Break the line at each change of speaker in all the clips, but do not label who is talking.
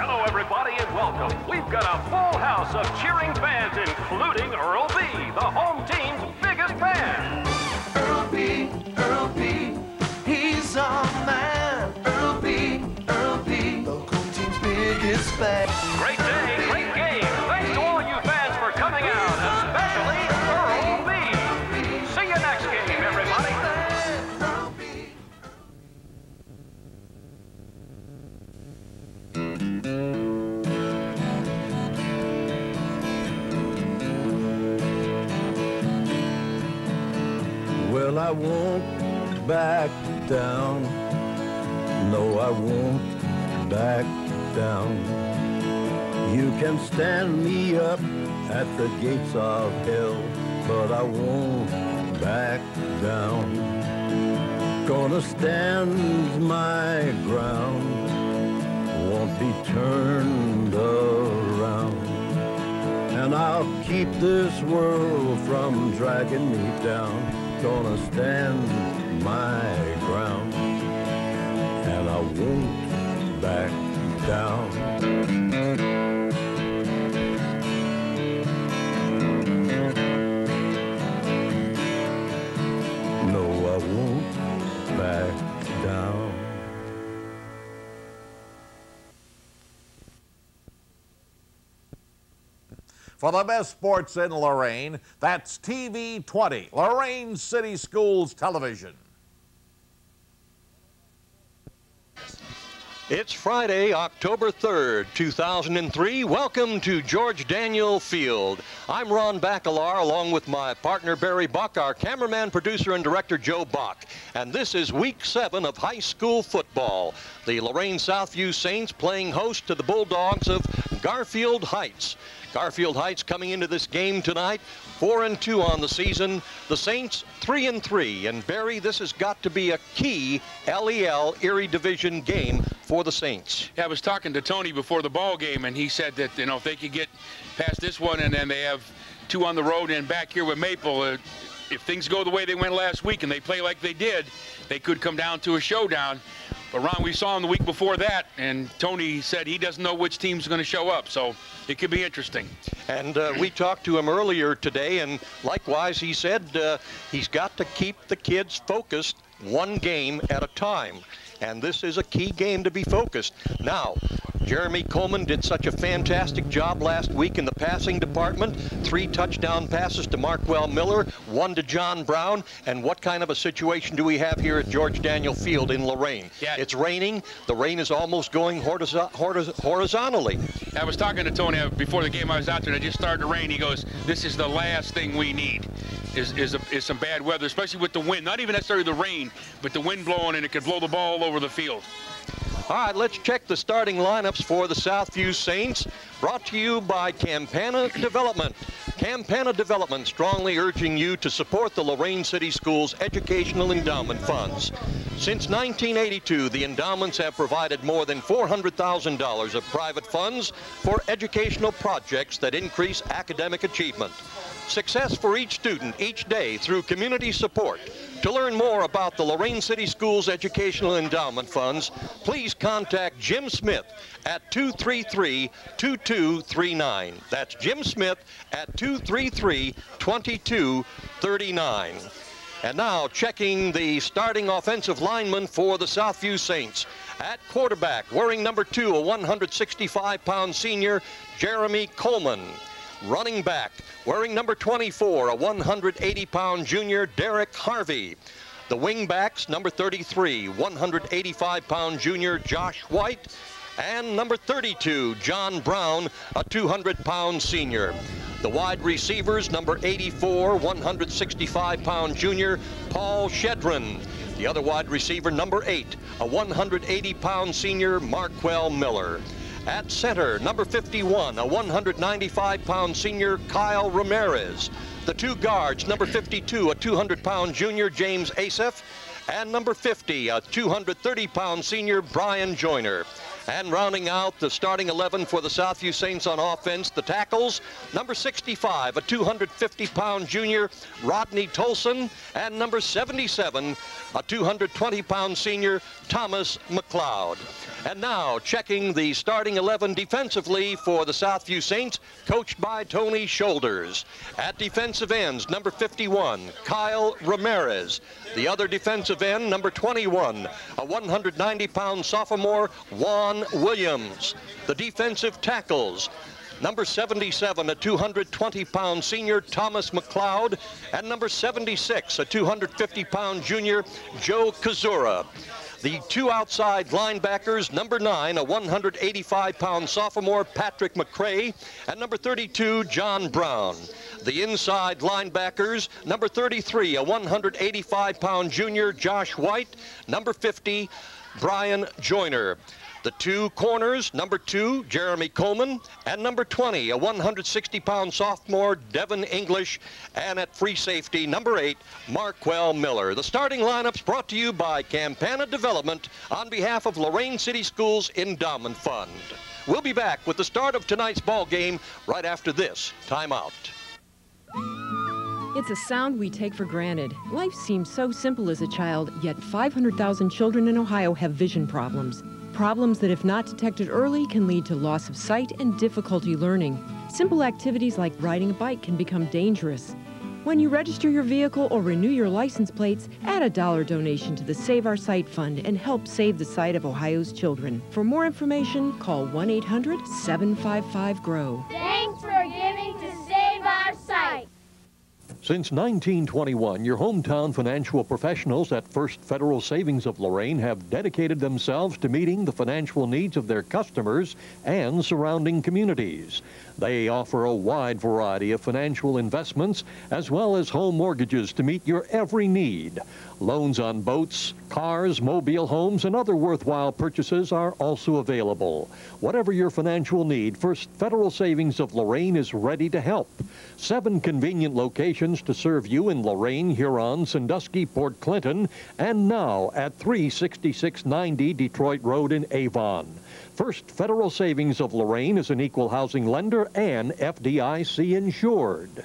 Hello, everybody, and welcome. We've got a full house of cheering fans, including Earl B, the home team's biggest fan.
Earl B, Earl B, he's our man. Earl B, Earl B, the home team's biggest fan.
Back down. No, I won't back down. You can stand me up at the gates of hell, but I won't back down. Gonna stand my ground, won't be turned around. And I'll keep this world from dragging me down. Gonna stand my ground. And I won't back down. No, I won't back down.
For the best sports in Lorain, that's TV 20, Lorain City Schools Television.
It's Friday, October 3rd, 2003. Welcome to George Daniel Field. I'm Ron Bacalar, along with my partner Barry Buck, our cameraman, producer, and director Joe Bach. And this is week seven of high school football. The Lorain Southview Saints playing host to the Bulldogs of Garfield Heights. Garfield Heights coming into this game tonight, four and two on the season. The Saints three and three. And Barry, this has got to be a key LEL Erie Division game for the Saints.
Yeah, I was talking to Tony before the ball game, and he said that you know if they could get past this one, and then they have two on the road and back here with Maple, uh, if things go the way they went last week and they play like they did, they could come down to a showdown. But Ron, we saw him the week before that, and Tony said he doesn't know which team's going to show up, so it could be interesting.
And uh, we talked to him earlier today, and likewise, he said uh, he's got to keep the kids focused one game at a time. And this is a key game to be focused. Now, Jeremy Coleman did such a fantastic job last week in the passing department. Three touchdown passes to Markwell Miller, one to John Brown. And what kind of a situation do we have here at George Daniel Field in Lorain?
Yeah.
It's raining. The rain is almost going horizo- horiz- horizontally.
I was talking to Tony uh, before the game. I was out there, and it just started to rain. He goes, "This is the last thing we need, is is, a, is some bad weather, especially with the wind. Not even necessarily the rain, but the wind blowing, and it could blow the ball all over the field."
All right, let's check the starting lineups for the Southview Saints. Brought to you by Campana Development. Campana Development strongly urging you to support the Lorain City Schools Educational Endowment Funds. Since 1982, the endowments have provided more than $400,000 of private funds for educational projects that increase academic achievement. Success for each student each day through community support. To learn more about the Lorain City Schools Educational Endowment Funds, please contact Jim Smith at 233-2239. That's Jim Smith at 233-2239. And now checking the starting offensive lineman for the Southview Saints. At quarterback, wearing number two, a 165-pound senior, Jeremy Coleman. Running back, wearing number 24, a 180-pound junior, Derek Harvey. The wingbacks, number 33, 185-pound junior, Josh White. And number 32, John Brown, a 200-pound senior. The wide receivers, number 84, 165-pound junior, Paul Shedron. The other wide receiver, number 8, a 180-pound senior, Markwell Miller. At center, number 51, a 195-pound senior, Kyle Ramirez. The two guards, number 52, a 200-pound junior, James Asef, and number 50, a 230-pound senior, Brian Joyner. And rounding out the starting 11 for the Southview Saints on offense, the tackles, number 65, a 250-pound junior, Rodney Tolson, and number 77, a 220-pound senior, Thomas McLeod. And now, checking the starting 11 defensively for the Southview Saints, coached by Tony Shoulders. At defensive ends, number 51, Kyle Ramirez. The other defensive end, number 21, a 190-pound sophomore, Juan Williams. The defensive tackles, number 77, a 220-pound senior, Thomas McLeod, and number 76, a 250-pound junior, Joe Kazura. The two outside linebackers, number nine, a 185-pound sophomore, Patrick McCray, and number 32, John Brown. The inside linebackers, number 33, a 185-pound junior, Josh White, number 50, Brian Joyner. The two corners, number two, Jeremy Coleman, and number 20, a 160-pound sophomore, Devin English, and at free safety, number eight, Marquel Miller. The starting lineups brought to you by Campana Development on behalf of Lorain City Schools Endowment Fund. We'll be back with the start of tonight's ball game right after this timeout.
It's a sound we take for granted. Life seems so simple as a child, yet 500,000 children in Ohio have vision problems. Problems that, if not detected early, can lead to loss of sight and difficulty learning. Simple activities like riding a bike can become dangerous. When you register your vehicle or renew your license plates, add a dollar donation to the Save Our Sight Fund and help save the sight of Ohio's children. For more information, call 1 800 755 GROW.
Thanks for giving to.
Since 1921, your hometown financial professionals at First Federal Savings of Lorain have dedicated themselves to meeting the financial needs of their customers and surrounding communities. They offer a wide variety of financial investments as well as home mortgages to meet your every need. Loans on boats, cars, mobile homes, and other worthwhile purchases are also available. Whatever your financial need, First Federal Savings of Lorain is ready to help. Seven convenient locations to serve you in Lorain, Huron, Sandusky, Port Clinton, and now at 36690 Detroit Road in Avon. First Federal Savings of Lorain is an equal housing lender and FDIC insured.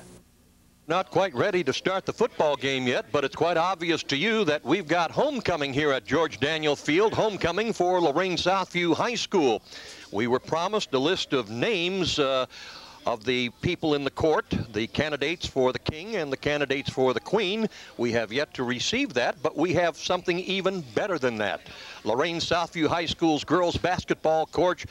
Not quite ready to start the football game yet, but it's quite obvious to you that we've got homecoming here at George Daniel Field, homecoming for Lorain Southview High School. We were promised a list of names uh, of the people in the court, the candidates for the king and the candidates for the queen. We have yet to receive that, but we have something even better than that. Lorain Southview High School's girls basketball coach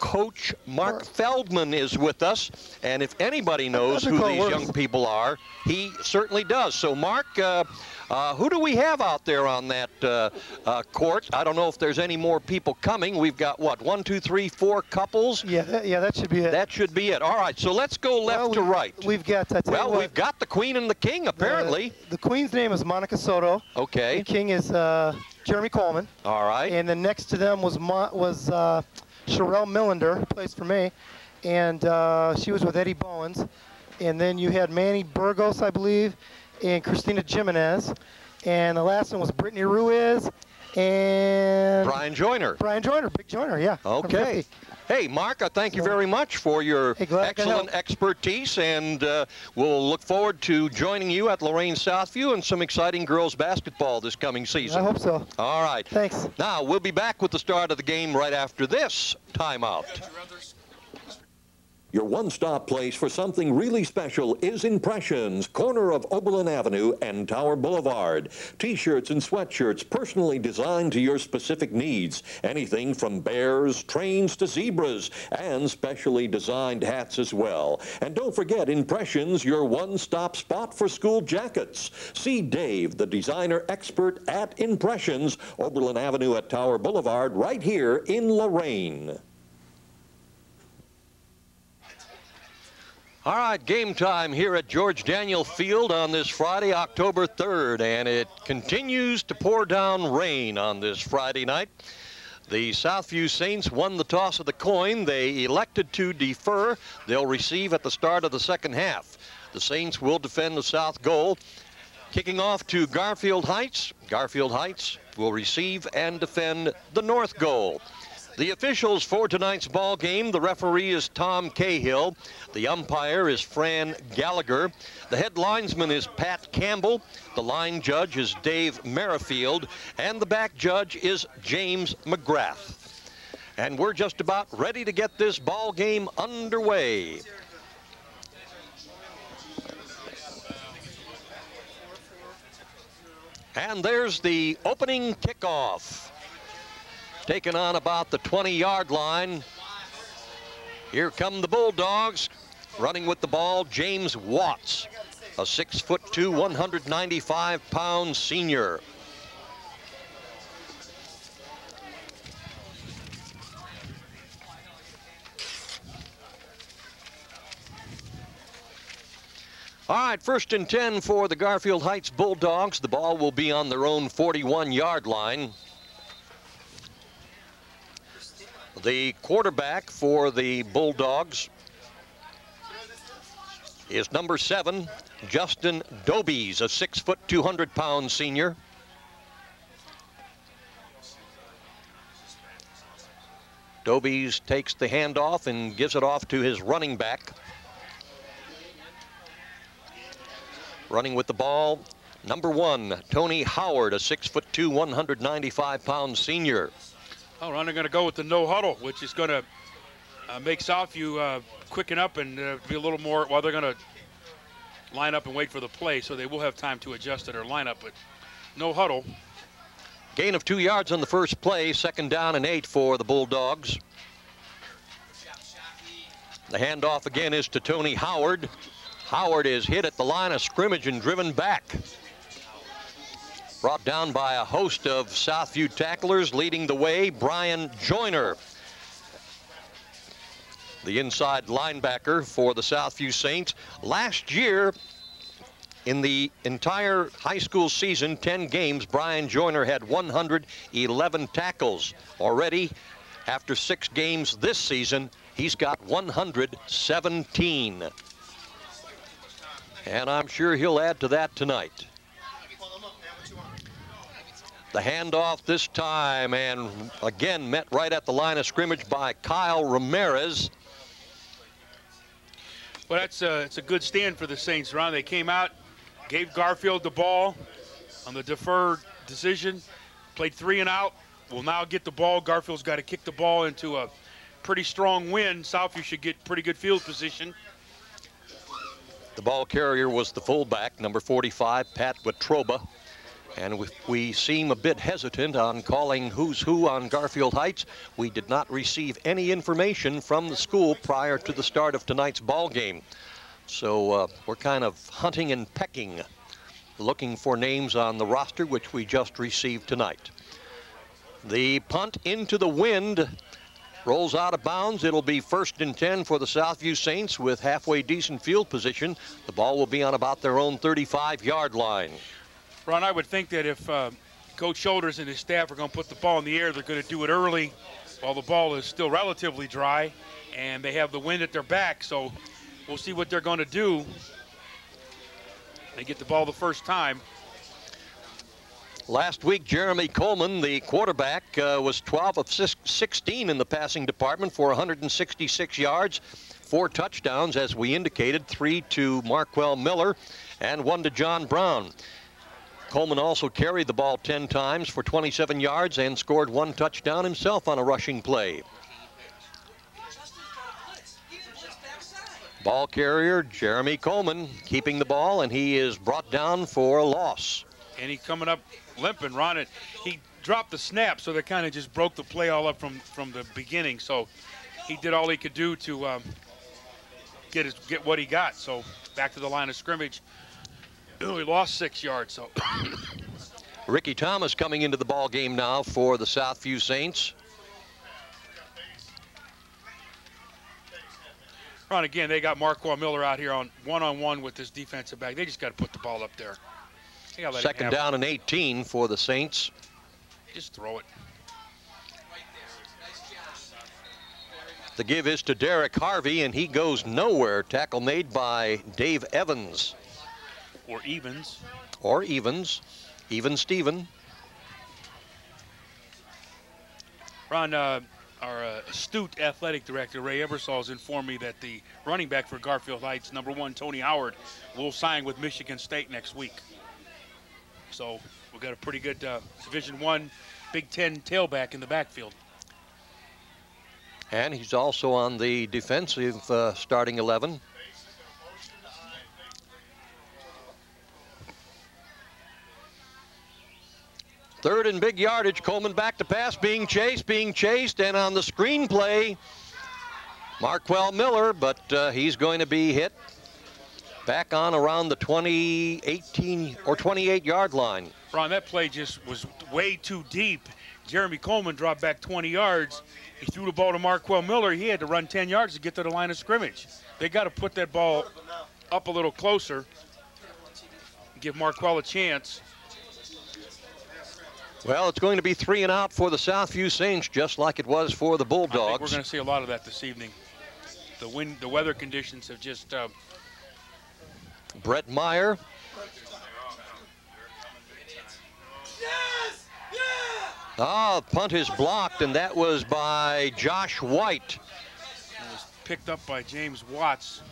Coach Mark Feldman is with us, and if anybody knows who these young people are, he certainly does. So, Mark, uh, uh, who do we have out there on that uh, uh, court? I don't know if there's any more people coming. We've got what one, two, three, four couples.
Yeah, that, yeah, that should be it.
That should be it. All right, so let's go left
well,
to right.
We've got.
Well,
what,
we've got the queen and the king apparently.
The, the queen's name is Monica Soto.
Okay.
The king is uh, Jeremy Coleman.
All right.
And then next to them was Mo was. Sherelle Millender, plays for me, and uh, she was with Eddie Bowens. And then you had Manny Burgos, I believe, and Christina Jimenez. And the last one was Brittany Ruiz and
Brian Joyner.
Brian Joyner, big Joyner, yeah.
Okay. Hey, Mark, I thank you very much for your
Hey, glad I could
excellent expertise, and uh, we'll look forward to joining you at Lorain Southview and some exciting girls basketball this coming season.
I hope so.
All right.
Thanks.
Now, we'll be back with the start of the game right after this timeout. Your one-stop place for something really special is Impressions, corner of Oberlin Avenue and Tower Boulevard. T-shirts and sweatshirts personally designed to your specific needs. Anything from bears, trains to zebras, and specially designed hats as well. And don't forget Impressions, your one-stop spot for school jackets. See Dave, the designer expert at Impressions, Oberlin Avenue at Tower Boulevard, right here in Lorain. All right, game time here at George Daniel Field on this Friday, October 3rd, and it continues to pour down rain on this Friday night. The Southview Saints won the toss of the coin. They elected to defer. They'll receive at the start of the second half. The Saints will defend the south goal. Kicking off to Garfield Heights. Garfield Heights will receive and defend the north goal. The officials for tonight's ball game, the referee is Tom Cahill. The umpire is Fran Gallagher. The head linesman is Pat Campbell. The line judge is Dave Merrifield. And the back judge is James McGrath. And we're just about ready to get this ball game underway. And there's the opening kickoff. Taken on about the 20-yard line. Here come the Bulldogs. Running with the ball, James Watts, a six foot two, 195 pound senior. All right, first and 10 for the Garfield Heights Bulldogs. The ball will be on their own 41 yard line. The quarterback for the Bulldogs is number seven, Justin Dobies, a six foot, 200 pound senior. Dobies takes the handoff and gives it off to his running back. Running with the ball, number one, Tony Howard, a six foot two, 195 pound senior.
Oh, Ron, they're going to go with the no huddle, which is going to uh, make Southview uh, quicken up and uh, be a little more. Well, they're going to line up and wait for the play, so they will have time to adjust to their lineup. But no huddle.
Gain of two yards on the first play, second down and eight for the Bulldogs. The handoff again is to Tony Howard. Howard is hit at the line of scrimmage and driven back. Brought down by a host of Southview tacklers, leading the way, Brian Joyner. The inside linebacker for the Southview Saints. Last year, in the entire high school season, 10 games, Brian Joyner had 111 tackles. Already, after six games this season, he's got 117. And I'm sure he'll add to that tonight. The handoff this time, and again met right at the line of scrimmage by Kyle Ramirez.
Well, that's a, it's a good stand for the Saints, Ron. They came out, gave Garfield the ball on the deferred decision, played three and out. Will now get the ball. Garfield's got to kick the ball into a pretty strong wind. Southview should get pretty good field position.
The ball carrier was the fullback, number 45, Pat Watroba. And we, seem a bit hesitant on calling who's who on Garfield Heights. We did not receive any information from the school prior to the start of tonight's ball game. So uh, we're kind of hunting and pecking, looking for names on the roster, which we just received tonight. The punt into the wind rolls out of bounds. It'll be first and 10 for the Southview Saints with halfway decent field position. The ball will be on about their own 35 yard line.
Ron, I would think that if uh, Coach Shoulders and his staff are going to put the ball in the air, they're going to do it early while the ball is still relatively dry and they have the wind at their back. So we'll see what they're going to do. They get the ball the first time.
Last week, Jeremy Coleman, the quarterback, uh, was 12 of 16 in the passing department for 166 yards, four touchdowns, as we indicated, three to Marquel Miller and one to John Brown. Coleman also carried the ball 10 times for 27 yards and scored one touchdown himself on a rushing play. Ball carrier Jeremy Coleman keeping the ball, and he is brought down for a loss.
And he coming up limping, Ron. It, he dropped the snap, so they kind of just broke the play all up from, from the beginning. So he did all he could do to um, get his get what he got. So back to the line of scrimmage. He lost six yards. So
Ricky Thomas coming into the ball game now for the Southview Saints.
Ron, again, they got Marquel Miller out here on one-on-one -on -one with this defensive back. They just got to put the ball up there.
Second down and 18 for the Saints.
Just throw it.
The give is to Derek Harvey, and he goes nowhere. Tackle made by Dave Evans.
Or Evans.
Or Evans. Even Steven.
Ron, uh, our uh, astute athletic director, Ray Ebersol, has informed me that the running back for Garfield Heights, number one, Tony Howard, will sign with Michigan State next week. So we've got a pretty good uh, Division One, Big Ten tailback in the backfield.
And he's also on the defensive uh, starting 11. Third and big yardage. Coleman back to pass, being chased, being chased, and on the screenplay, Marquel Miller, but uh, he's going to be hit back on around the 20, 18 or 28 yard line.
Ron, that play just was way too deep. Jeremy Coleman dropped back 20 yards. He threw the ball to Marquel Miller. He had to run 10 yards to get to the line of scrimmage. They got to put that ball up a little closer, give Marquel a chance.
Well, it's going to be three and out for the Southview Saints, just like it was for the Bulldogs.
we're going to see a lot of that this evening. The wind, the weather conditions have just uh,
Brett Meyer. Ah, punt is blocked, and that was by Josh White.
It was picked up by James Watts.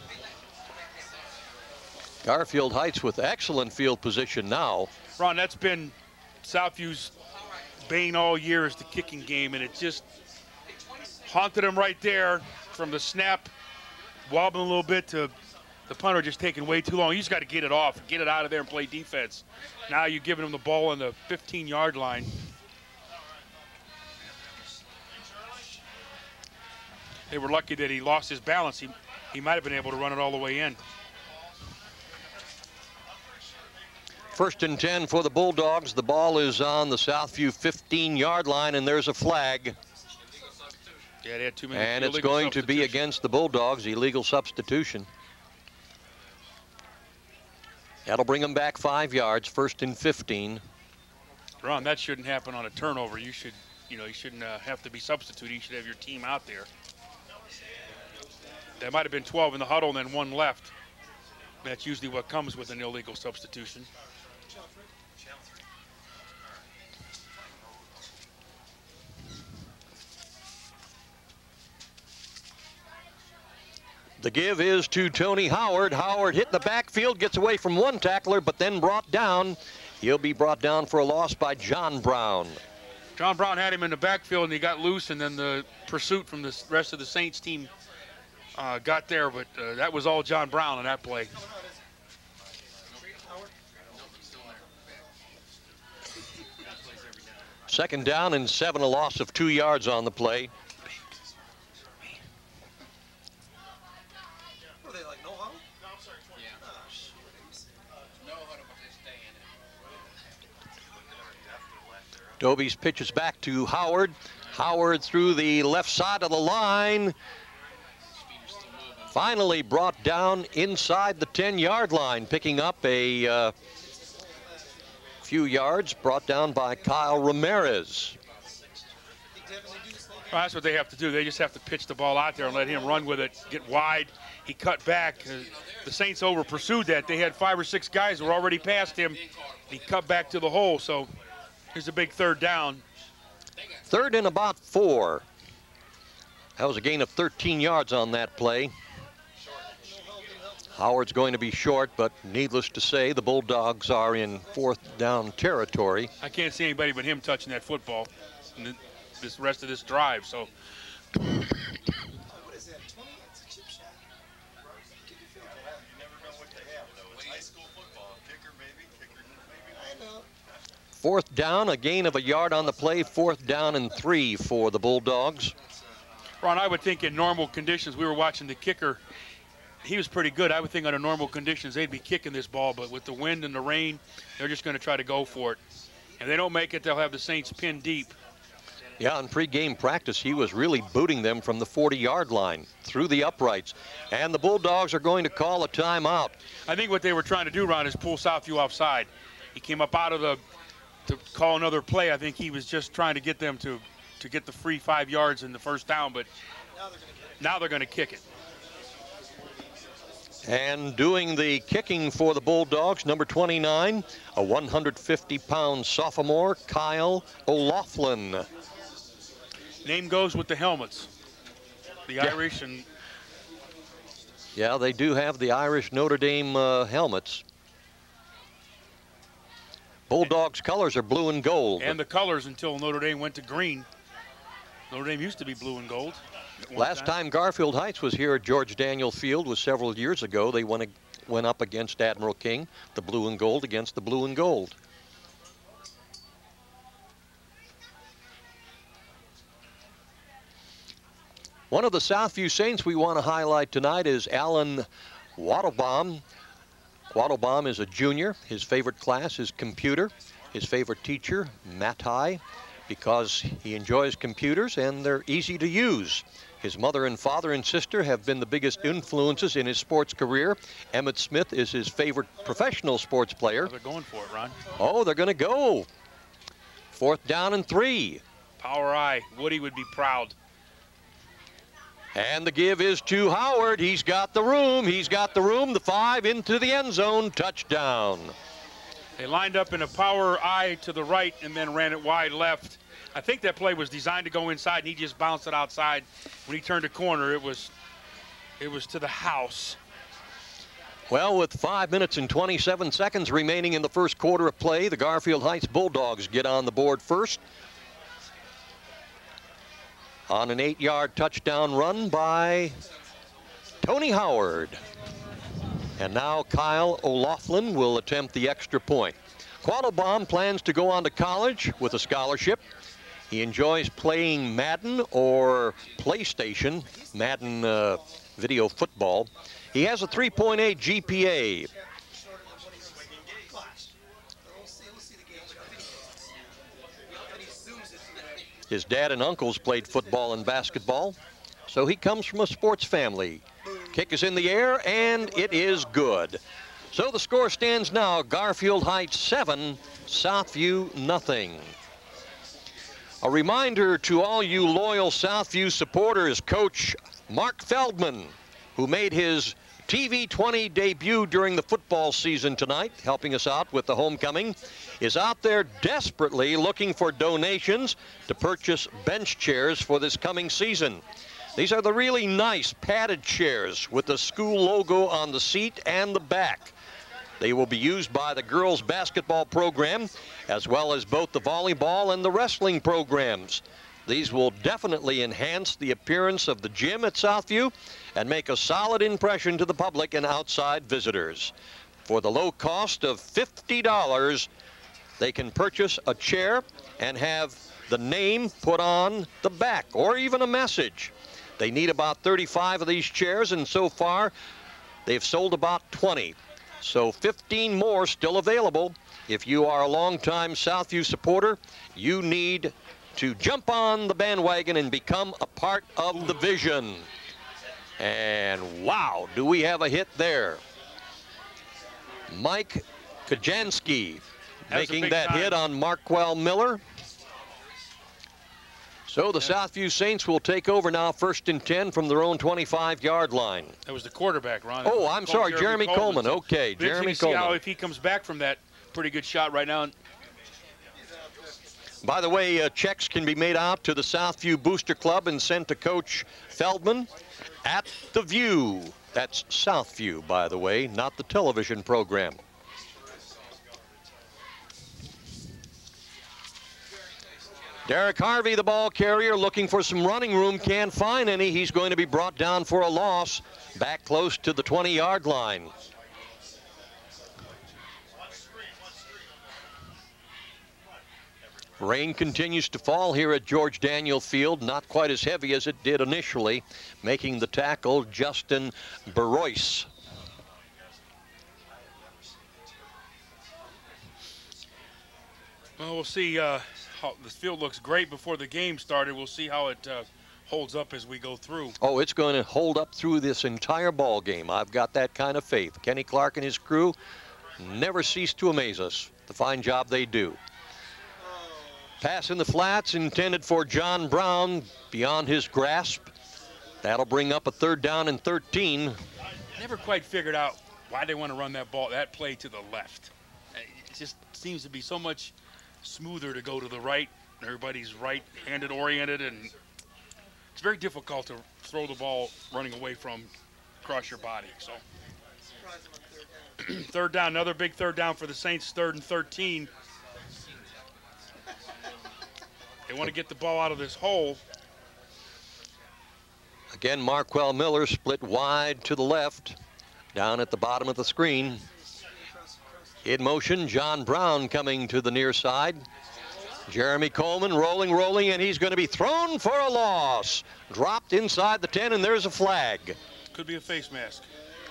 Garfield Heights with excellent field position now.
Ron, that's been Southview's bane all year is the kicking game, and it just haunted him right there from the snap, wobbling a little bit to the punter just taking way too long. Just got to get it off, get it out of there and play defense. Now you're giving him the ball on the 15-yard line. They were lucky that he lost his balance. He, he might have been able to run it all the way in.
First and 10 for the Bulldogs. The ball is on the Southview 15-yard line, and there's a flag.
Yeah, they had too many.
And it's going to be against the Bulldogs, illegal substitution. That'll bring them back five yards, first and 15.
Ron, that shouldn't happen on a turnover. You should, you know, you shouldn't uh, have to be substituted. You should have your team out there. There might have been 12 in the huddle and then one left. That's usually what comes with an illegal substitution.
The give is to Tony Howard. Howard hit the backfield, gets away from one tackler, but then brought down. He'll be brought down for a loss by John Brown.
John Brown had him in the backfield and he got loose, and then the pursuit from the rest of the Saints team uh, got there, but uh, that was all John Brown on that play.
Second down and seven, a loss of two yards on the play. Doby's pitches back to Howard. Howard through the left side of the line. Finally brought down inside the 10-yard line, picking up a uh, few yards, brought down by Kyle Ramirez.
Well, that's what they have to do. They just have to pitch the ball out there and let him run with it, get wide. He cut back. Uh, the Saints over pursued that. They had five or six guys who were already past him. He cut back to the hole. So here's a big third down.
Third and about four. That was a gain of 13 yards on that play. Howard's going to be short, but needless to say, the Bulldogs are in fourth down territory.
I can't see anybody but him touching that football in the, this rest of this drive. So
Fourth down, a gain of a yard on the play. Fourth down and three for the Bulldogs.
Ron, I would think in normal conditions, we were watching the kicker. He was pretty good. I would think under normal conditions they'd be kicking this ball, but with the wind and the rain, they're just going to try to go for it. If they don't make it, they'll have the Saints pinned deep.
Yeah, in pregame practice, he was really booting them from the 40-yard line through the uprights. And the Bulldogs are going to call a timeout.
I think what they were trying to do, Ron, is pull Southview offside. He came up out of the to call another play. I think he was just trying to get them to to get the free five yards in the first down, but now they're going to kick it.
And doing the kicking for the Bulldogs, number 29, a 150-pound sophomore, Kyle O'Laughlin.
Name goes with the helmets. The
Yeah.
Irish and
Yeah, they do have the Irish Notre Dame uh, helmets. Bulldogs colors are blue and gold.
and the colors until Notre Dame went to green. Notre Dame used to be blue and gold.
Last time Garfield Heights was here at George Daniel Field was several years ago. They went, went up against Admiral King, the blue and gold against the blue and gold. One of the Southview Saints we want to highlight tonight is Alan Waddlebaum. Waddlebaum is a junior. His favorite class is computer. His favorite teacher, Matai, because he enjoys computers and they're easy to use. His mother and father and sister have been the biggest influences in his sports career. Emmitt Smith is his favorite professional sports player.
They're going for it, Ron.
Oh, they're going to go. Fourth down and three.
Power I. Woody would be proud.
And the give is to Howard. He's got the room. He's got the room. The five into the end zone. Touchdown.
They lined up in a power I to the right and then ran it wide left. I think that play was designed to go inside, and he just bounced it outside. When he turned the corner, it was it was to the house.
Well, with five minutes and 27 seconds remaining in the first quarter of play, the Garfield Heights Bulldogs get on the board first. On an eight-yard touchdown run by Tony Howard. And now Kyle O'Laughlin will attempt the extra point. Quattlebaum plans to go on to college with a scholarship. He enjoys playing Madden or PlayStation, Madden uh, video football. He has a 3.8 GPA. His dad and uncles played football and basketball, so he comes from a sports family. Kick is in the air, and it is good. So the score stands now Garfield Heights 7, Southview nothing. A reminder to all you loyal Southview supporters, Coach Mark Feldman, who made his TV 20 debut during the football season tonight, helping us out with the homecoming, is out there desperately looking for donations to purchase bench chairs for this coming season. These are the really nice padded chairs with the school logo on the seat and the back. They will be used by the girls basketball program as well as both the volleyball and the wrestling programs. These will definitely enhance the appearance of the gym at Southview and make a solid impression to the public and outside visitors. For the low cost of $50, they can purchase a chair and have the name put on the back or even a message. They need about 35 of these chairs, and so far they've sold about 20. So 15 more still available. If you are a longtime Southview supporter, you need to jump on the bandwagon and become a part of the vision. And wow, do we have a hit there. Mike Kajansky
That was a
making that
time.
hit on Markwell Miller. So the Southview Saints will take over now first and 10 from their own 25-yard line.
That was the quarterback, Ron.
Oh, I'm sorry, Jeremy Coleman.
So
Okay, Jeremy
to see how
Coleman.
if he comes back from that pretty good shot right now.
By the way, uh, checks can be made out to the Southview Booster Club and sent to Coach Feldman at the View. That's Southview, by the way, not the television program. Derek Harvey, the ball carrier, looking for some running room, can't find any. He's going to be brought down for a loss, back close to the 20-yard line. Rain continues to fall here at George Daniel Field, not quite as heavy as it did initially, making the tackle Justin Barois.
Well, we'll see. Uh, how the field looks great before the game started. We'll see how it uh, holds up as we go through.
Oh, it's going to hold up through this entire ball game. I've got that kind of faith. Kenny Clark and his crew never cease to amaze us. The fine job they do. Pass in the flats intended for John Brown beyond his grasp. That'll bring up a third down and 13.
Never quite figured out why they want to run that ball, that play to the left. It just seems to be so much smoother to go to the right. Everybody's right-handed oriented, and it's very difficult to throw the ball running away from across your body. So, third down, another big third down for the Saints. Third and 13. They want to get the ball out of this hole.
Again, Marquel Miller split wide to the left, down at the bottom of the screen. In motion, John Brown coming to the near side. Jeremy Coleman rolling, rolling, and he's going to be thrown for a loss. Dropped inside the 10, and there's a flag.
Could be a face mask.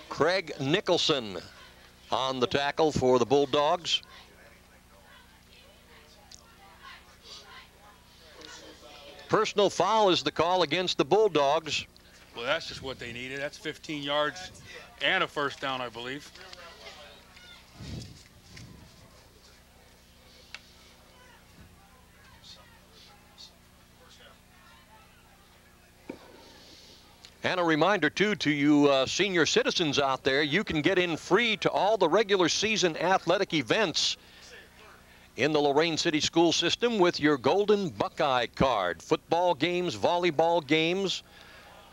Craig Nicholson on the tackle for the Bulldogs. Personal foul is the call against the Bulldogs.
Well, that's just what they needed. That's 15 yards and a first down, I believe.
And a reminder, too, to you uh, senior citizens out there, you can get in free to all the regular season athletic events in the Lorain City School System with your Golden Buckeye card. Football games, volleyball games,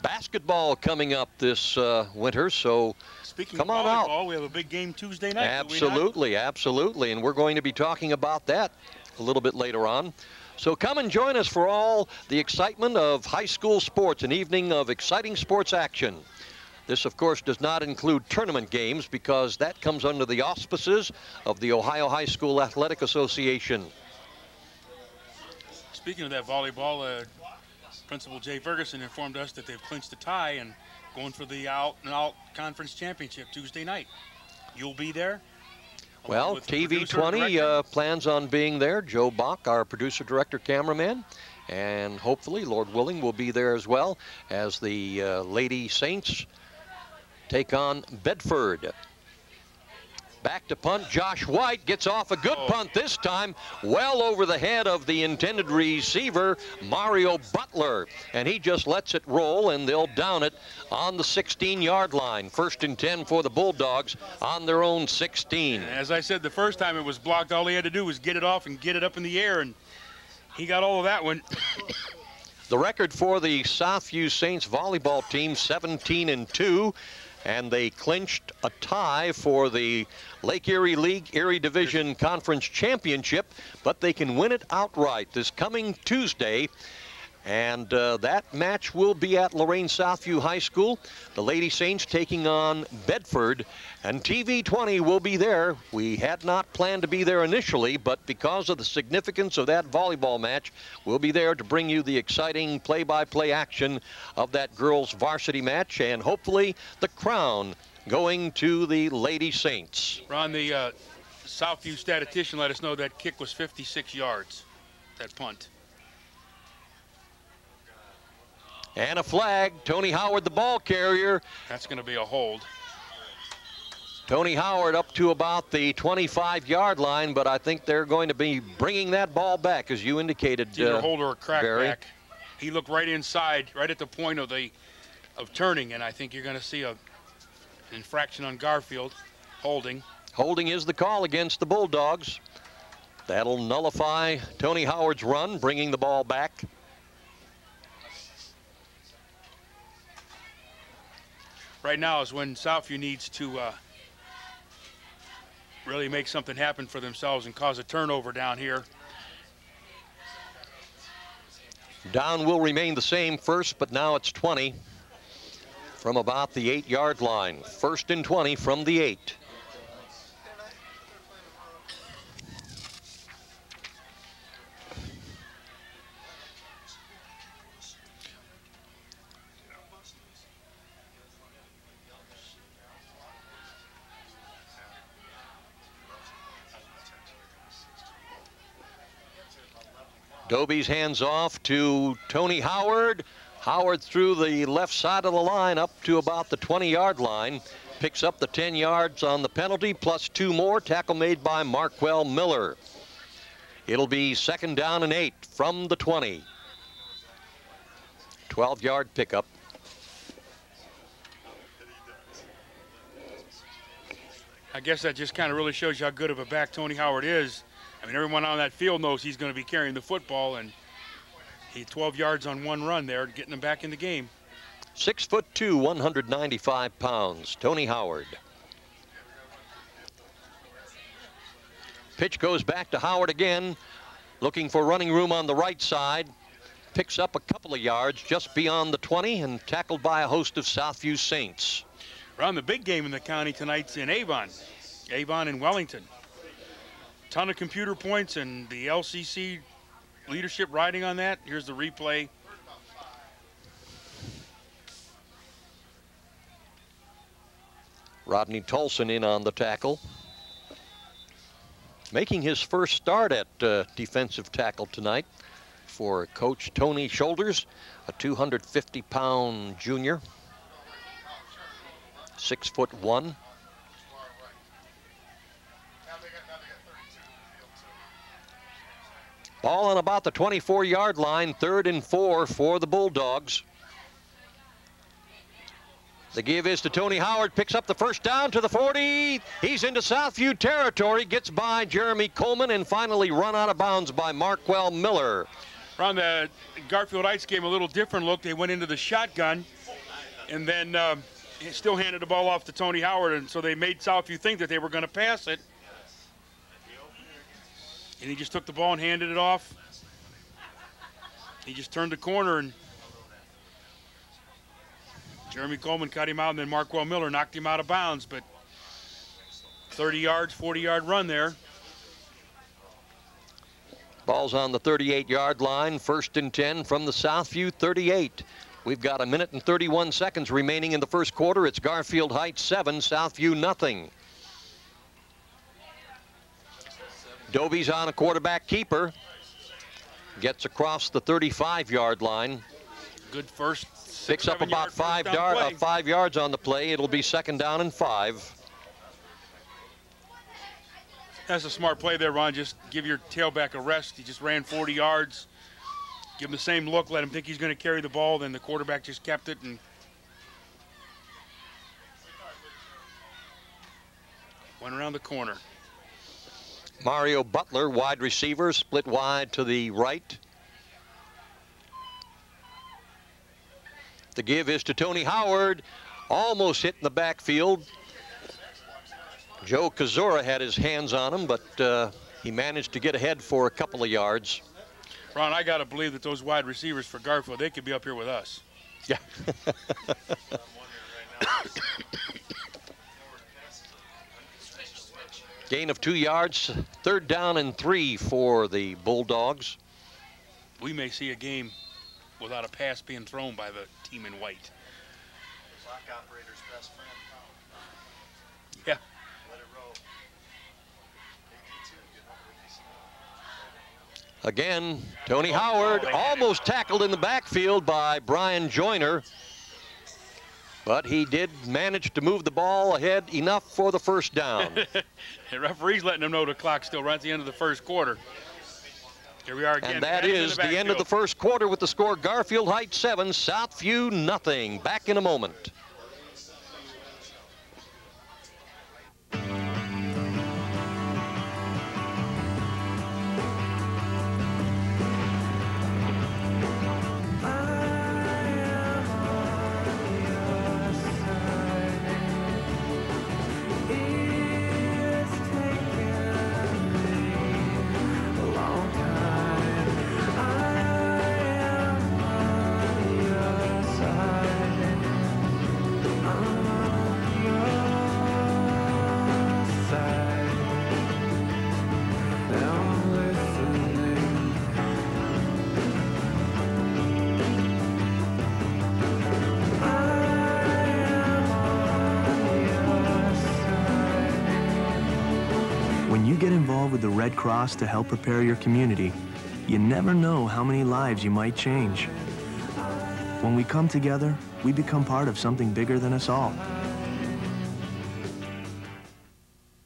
basketball coming up this uh, winter. So
Speaking
come
of
on out.
we have a big game Tuesday night. do we not?
Absolutely, absolutely. And we're going to be talking about that a little bit later on. So come and join us for all the excitement of high school sports, an evening of exciting sports action. This, of course, does not include tournament games because that comes under the auspices of the Ohio High School Athletic Association.
Speaking of that volleyball, uh, Principal Jay Ferguson informed us that they've clinched a tie and going for the out and out conference championship Tuesday night. You'll be there.
Well,
with the
TV20 uh, plans on being there. Joe Bach, our producer, director, cameraman, and hopefully, Lord willing, will be there as well as the uh, Lady Saints take on Bedford. Back to punt. Josh White gets off a good oh. punt this time, well over the head of the intended receiver, Mario Butler. And he just lets it roll, and they'll down it on the 16 yard line. First and 10 for the Bulldogs on their own 16.
As I said the first time it was blocked, all he had to do was get it off and get it up in the air, and he got all of that one.
The record for the Southview Saints volleyball team 17 and 2 and they clinched a tie for the Lake Erie League Erie Division Conference Championship, but they can win it outright this coming Tuesday. And uh, that match will be at Lorain Southview High School. The Lady Saints taking on Bedford, and TV20 will be there. We had not planned to be there initially, but because of the significance of that volleyball match, we'll be there to bring you the exciting play-by-play action of that girls' varsity match, and hopefully the crown going to the Lady Saints.
Ron, the uh, Southview statistician let us know that kick was 56 yards, that punt.
And a flag. Tony Howard, the ball carrier.
That's going to be a hold.
Tony Howard up to about the 25 yard line, but I think they're going to be bringing that ball back, as you indicated.
It's either
uh,
hold or a
Barry.
crackback. He looked right inside, right at the point of the of turning, and I think you're going to see a infraction on Garfield, holding.
Holding is the call against the Bulldogs. That'll nullify Tony Howard's run, bringing the ball back.
Right now is when Southview needs to uh, really make something happen for themselves and cause a turnover down here.
Down will remain the same first, but now it's 20 from about the eight yard line. First and 20 from the eight. Dobie's hands off to Tony Howard. Howard through the left side of the line up to about the 20 yard line. Picks up the 10 yards on the penalty plus two more. Tackle made by Marquel Miller. It'll be second down and eight from the 20. 12 yard pickup.
I guess that just kind of really shows you how good of a back Tony Howard is. I mean, everyone on that field knows he's going to be carrying the football, and he 12 yards on one run there, getting him back in the game.
Six foot two, 195 pounds. Tony Howard. Pitch goes back to Howard again, looking for running room on the right side. picks up a couple of yards just beyond the 20 and tackled by a host of Southview Saints.
Around the big game in the county tonight's in Avon. Avon and Wellington. Ton of computer points and the LCC leadership riding on that. Here's the replay.
Rodney Tolson in on the tackle. Making his first start at uh, defensive tackle tonight for Coach Tony Shoulders, a 250 pound junior, six foot one. Ball on about the 24 yard line, third and four for the Bulldogs. The give is to Tony Howard, picks up the first down to the 40. He's into Southview territory, gets by Jeremy Coleman, and finally run out of bounds by Markwell Miller.
Around the Garfield Heights game, a little different look. They went into the shotgun and then uh, still handed the ball off to Tony Howard, and so they made Southview think that they were going to pass it. And he just took the ball and handed it off. He just turned the corner and Jeremy Coleman cut him out, and then Markwell Miller knocked him out of bounds. But 30 yards, 40 yard run there.
Ball's on the 38 yard line, first and 10 from the Southview 38. We've got a minute and 31 seconds remaining in the first quarter. It's Garfield Heights 7, Southview nothing. Dobies on a quarterback keeper. Gets across the 35 yard line.
Good first.
Picks up about five, yard, uh, five yards on the play. It'll be second down and five.
That's a smart play there, Ron. Just give your tailback a rest. He just ran 40 yards. Give him the same look. Let him think he's going to carry the ball. Then the quarterback just kept it and went around the corner.
Mario Butler, wide receiver, split wide to the right. The give is to Tony Howard, almost hit in the backfield. Joe Kazura had his hands on him, but uh, he managed to get ahead for a couple of yards.
Ron, I got to believe that those wide receivers for Garfield, they could be up here with us.
Yeah. Gain of two yards, third down and three for the Bulldogs.
We may see a game without a pass being thrown by the team in white.
Clock operator's best friend.
Yeah.
Let it roll.
Again, Tony Howard oh, almost tackled in the backfield by Brian Joyner. But he did manage to move the ball ahead enough for the first down.
the referee's letting them know the clock still runs the end of the first quarter. Here we are again.
And that is the, the end of the first quarter with the score Garfield Heights 7, Southview nothing. Back in a moment.
To help prepare your community, you never know how many lives you might change. When we come together, we become part of something bigger than us all.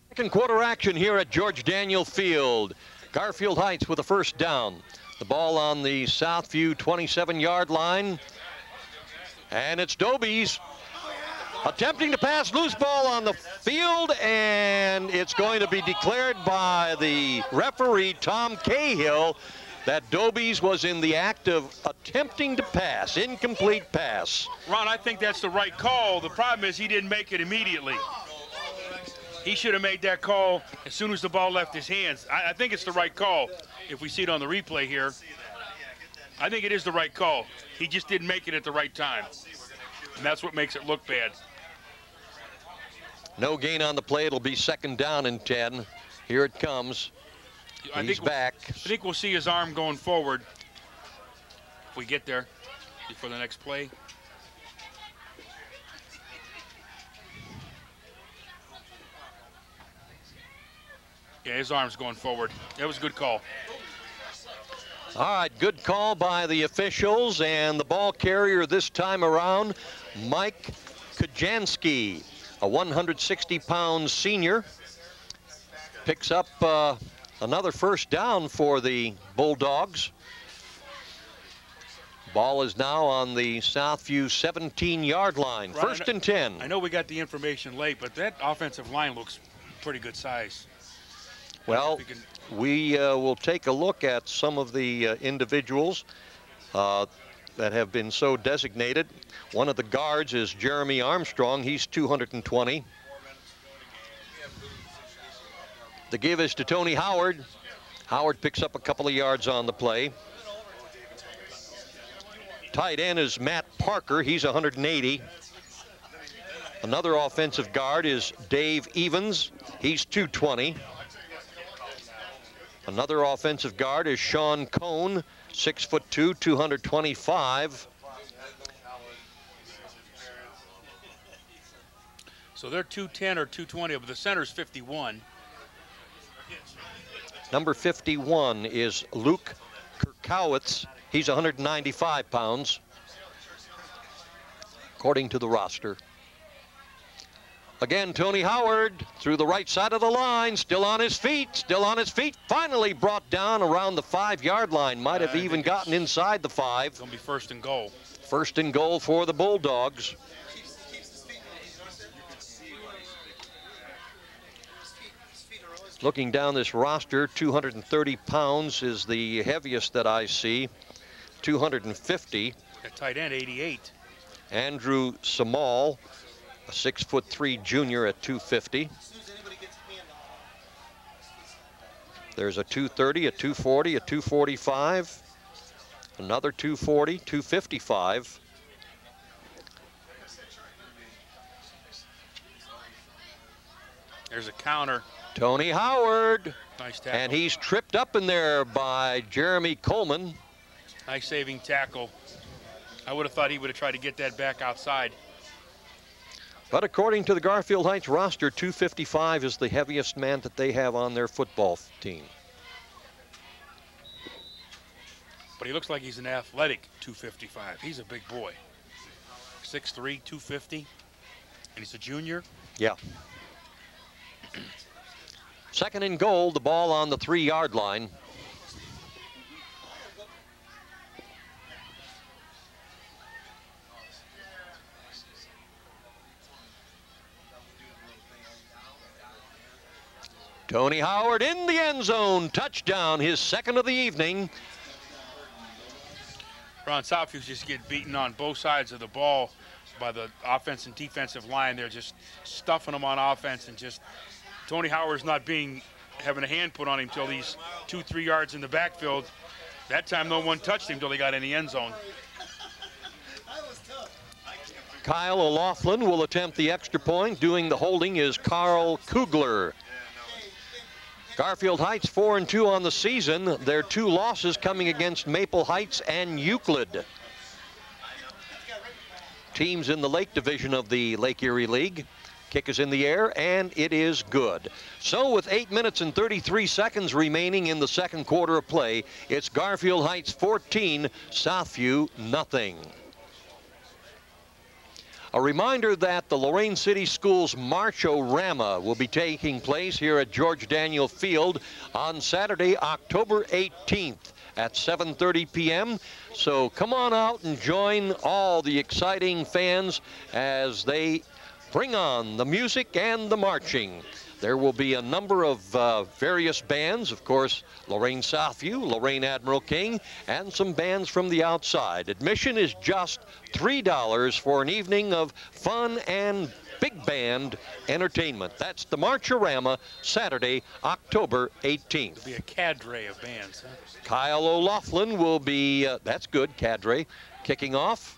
Second quarter action here at George Daniel Field. Garfield Heights with a first down. The ball on the Southview 27-yard line. And it's Dobies attempting to pass loose ball on the field, and it's going to be declared by the referee, Tom Cahill, that Dobies was in the act of attempting to pass, incomplete pass.
Ron, I think that's the right call. The problem is he didn't make it immediately. He should have made that call as soon as the ball left his hands. I, I think it's the right call if we see it on the replay here. I think it is the right call. He just didn't make it at the right time. And that's what makes it look bad.
No gain on the play. It'll be second down and 10. Here it comes.
I
He's
think we'll-
back.
I think we'll see his arm going forward if we get there before the next play. Yeah, his arm's going forward. That was a good call.
All right, good call by the officials and the ball carrier this time around, Mike Kajansky, a 160-pound senior, picks up uh, another first down for the Bulldogs. Ball is now on the Southview 17-yard line,
Ron,
first and 10.
I know we got the information late, but that offensive line looks pretty good size.
Well,
we can-
we uh, will take a look at some of the uh, individuals uh, that have been so designated. One of the guards is Jeremy Armstrong. He's 220. The give is to Tony Howard. Howard picks up a couple of yards on the play. Tight end is Matt Parker. He's 180. Another offensive guard is Dave Evans. He's 220. Another offensive guard is Sean Cohn, six foot two, 225.
So they're 210 or 220, but the center's 51.
Number 51 is Luke Kirkowitz. He's 195 pounds, according to the roster. Again, Tony Howard through the right side of the line, still on his feet, still on his feet. Finally brought down around the five-yard line. Might have
I
even gotten inside the five.
It's going to be first and goal.
First and goal for the Bulldogs. Looking down this roster, 230 pounds is the heaviest that I see. 250.
At tight end, 88.
Andrew Samal, a six foot three junior at 250. There's a 230, a 240, a 245, another 240, 255.
There's a counter.
Tony Howard.
Nice tackle.
And he's tripped up in there by Jeremy Coleman.
Nice saving tackle. I would have thought he would have tried to get that back outside.
But according to the Garfield Heights roster, 255 is the heaviest man that they have on their football team.
But he looks like he's an athletic 255. He's a big boy. 6'3", 250. And he's a junior.
Yeah. Second and goal, the ball on the three-yard line. Tony Howard in the end zone, touchdown, his second of the evening.
Ron Southview's just get beaten on both sides of the ball by the offense and defensive line. They're just stuffing them on offense and just Tony Howard's not being having a hand put on him till he's two, three yards in the backfield. That time no one touched him till he got in the end zone.
Kyle O'Laughlin will attempt the extra point. Doing the holding is Carl Kugler. Garfield Heights 4 and 2 on the season. Their two losses coming against Maple Heights and Euclid. Teams in the Lake Division of the Lake Erie League. Kick is in the air, and it is good. So, with 8 minutes and 33 seconds remaining in the second quarter of play, it's Garfield Heights 14, Southview nothing. A reminder that the Lorain City Schools March-O-Rama will be taking place here at George Daniel Field on Saturday, October 18th at 7.30 p.m. So come on out and join all the exciting fans as they bring on the music and the marching. There will be a number of uh, various bands, of course, Lorain Southview, Lorain Admiral King, and some bands from the outside. Admission is just $3 for an evening of fun and big band entertainment. That's the Marchorama, Saturday, October 18th.
It'll be a cadre of bands. Huh?
Kyle O'Loughlin will be, uh, that's good, cadre, kicking off.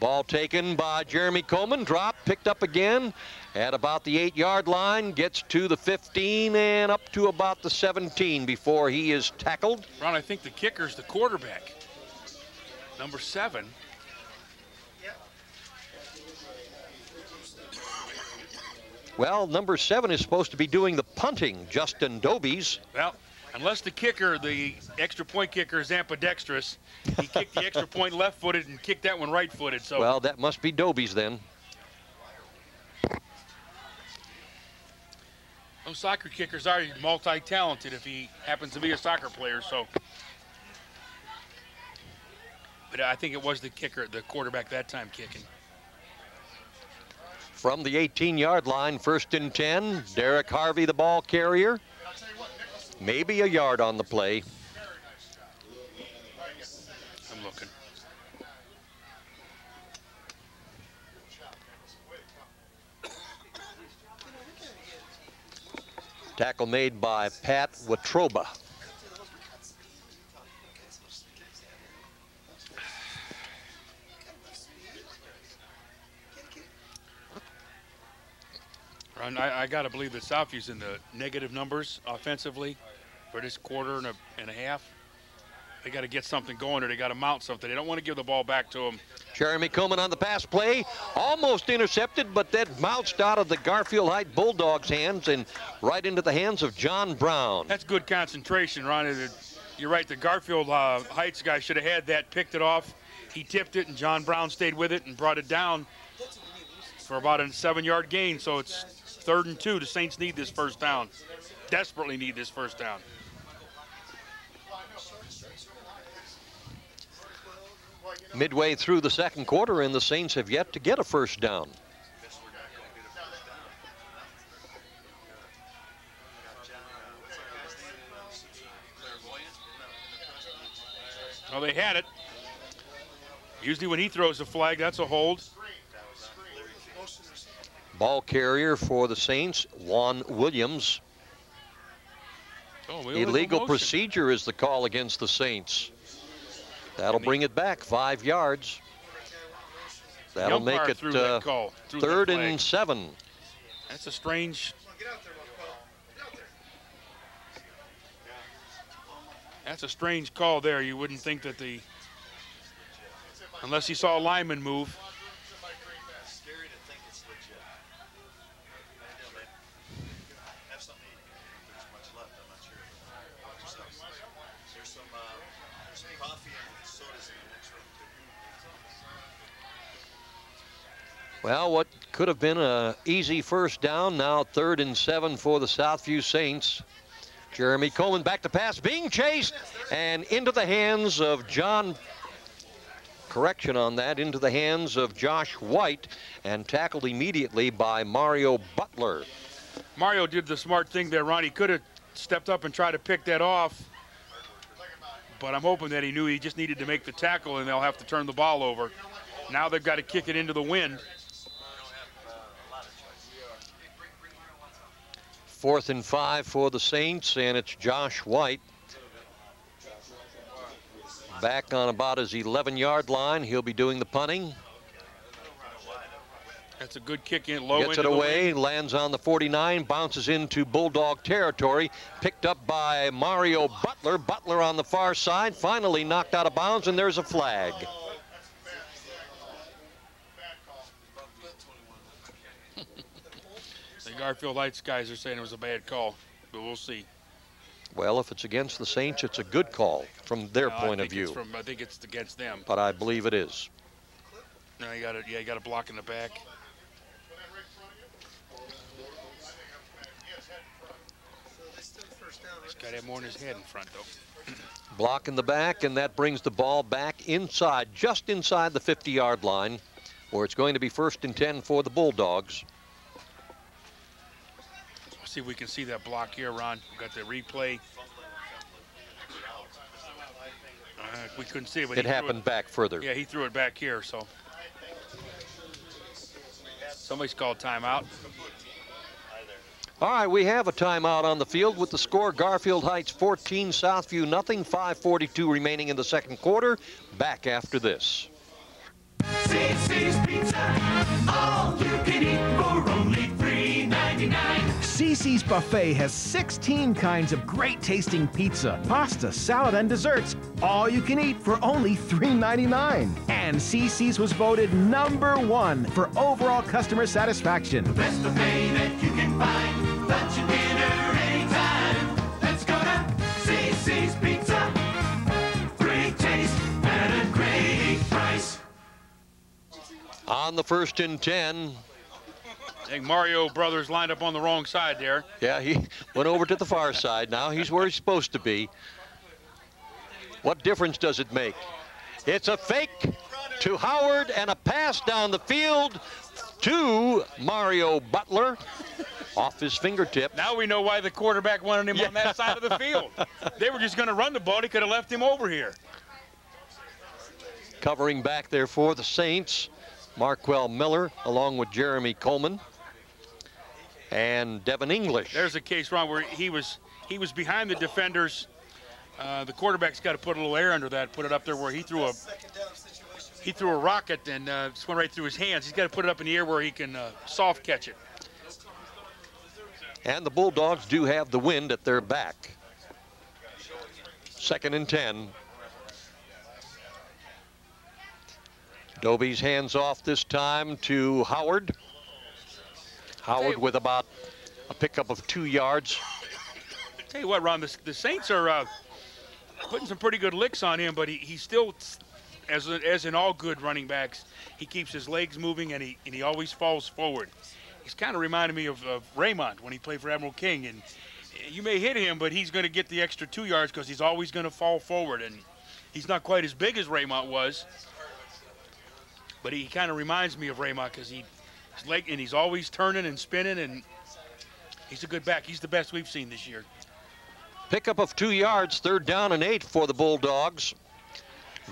Ball taken by Jeremy Coleman, drop, picked up again at about the eight yard line, gets to the 15 and up to about the 17 before he is tackled.
Ron, I think the kicker's the quarterback. Number seven.
Well, number seven is supposed to be doing the punting, Justin Dobies.
Well, unless the kicker, the extra point kicker, is ambidextrous, he kicked the extra point left-footed and kicked that one right-footed. So
Well, that must be Dobies then.
Those soccer kickers are multi-talented if he happens to be a soccer player. So, but I think it was the kicker, the quarterback that time kicking.
From the 18 yard line, first and 10. Derek Harvey, the ball carrier. Maybe a yard on the play. Tackle made by Pat Watroba.
Ron, I, I got to believe that Southview's in the negative numbers offensively for this quarter and a, and a half. They got to get something going or they got to mount something. They don't want to give the ball back to him.
Jeremy Coleman on the pass play, almost intercepted, but then bounced out of the Garfield Height Bulldogs' hands and right into the hands of John Brown.
That's good concentration, Ron. You're right. The Garfield uh, Heights guy should have had that, picked it off. He tipped it, and John Brown stayed with it and brought it down for about a seven-yard gain. So it's third and two. The Saints need this first down. Desperately need this first down.
Midway through the second quarter, and the Saints have yet to get a first down.
Well, they had it. Usually when he throws a flag, that's a hold.
Ball carrier for the Saints, Juan Williams.
Oh, we only go
Illegal procedure is the call against the Saints. That'll bring it back five yards. That'll make it uh,
call, that
third and seven.
That's a strange. That's a strange call there. You wouldn't think that the, unless you saw a lineman move.
Well, what could have been an easy first down, now third and seven for the Southview Saints. Jeremy Coleman back to pass, being chased, and into the hands of John. Correction on that, into the hands of Josh White, and tackled immediately by Mario Butler.
Mario did the smart thing there, Ron. He could have stepped up and tried to pick that off. But I'm hoping that he knew he just needed to make the tackle and they'll have to turn the ball over. Now they've got to kick it into the wind.
Fourth and five for the Saints, and it's Josh White. Back on about his 11 yard line. He'll be doing the punting.
That's a good kick in low
Gets it away, lands on the 49, bounces into Bulldog territory, picked up by Mario Butler. Butler on the far side, finally knocked out of bounds, and there's a flag.
Garfield Heights guys are saying it was a bad call, but we'll see.
Well, if it's against the Saints, it's a good call from their
No,
point of view.
From, I think it's against them.
But I believe it is.
No, you got to, yeah, you got a block in the back. He's got to have more in his head in front, though.
Block in the back, and that brings the ball back inside, just inside the 50 yard line, where it's going to be first and 10 for the Bulldogs.
See if we can see that block here, Ron. We've got the replay. Uh, we couldn't see it, but
It
he threw
happened back further.
Yeah, he threw it back here, so. Somebody's called timeout.
All right, we have a timeout on the field with the score Garfield Heights 14, Southview nothing. 5:42 remaining in the second quarter. Back after this.
CiCi's Pizza. All you can eat for only $3.99.
CiCi's Buffet has 16 kinds of great tasting pizza, pasta, salad, and desserts, all you can eat for only $3.99. And CiCi's was voted number one for overall customer satisfaction.
The Best buffet that you can find. Lunch and dinner anytime. Let's go to CiCi's Pizza. Great taste at a great price.
On the first and 10.
I think Mario Brothers lined up on the wrong side there.
Yeah, he went over to the far side. Now he's where he's supposed to be. What difference does it make? It's a fake to Howard and a pass down the field to Mario Butler off his fingertip.
Now we know why the quarterback wanted him on that side of the field. They were just going to run the ball. He could have left him over here.
Covering back there for the Saints, Marquel Miller along with Jeremy Coleman and Devin English.
There's a case, Ron, where he was he was behind the defenders. Uh, the quarterback's got to put a little air under that, put it up there where he threw a he threw a rocket and uh, just went right through his hands. He's got to put it up in the air where he can uh, soft catch it.
And the Bulldogs do have the wind at their back. Second and 10. Dobies hands off this time to Howard. Howard with about a pickup of two yards.
Tell you what, Ron, the, the Saints are uh, putting some pretty good licks on him, but he, he still, as, as in all good running backs, he keeps his legs moving and he, and he always falls forward. He's kind of reminded me of, of Raymond when he played for Admiral King. And you may hit him, but he's going to get the extra two yards because he's always going to fall forward. And he's not quite as big as Raymond was, but he kind of reminds me of Raymond because he, his leg, and he's always turning and spinning, and he's a good back. He's the best we've seen this year.
Pickup of two yards, third down and eight for the Bulldogs.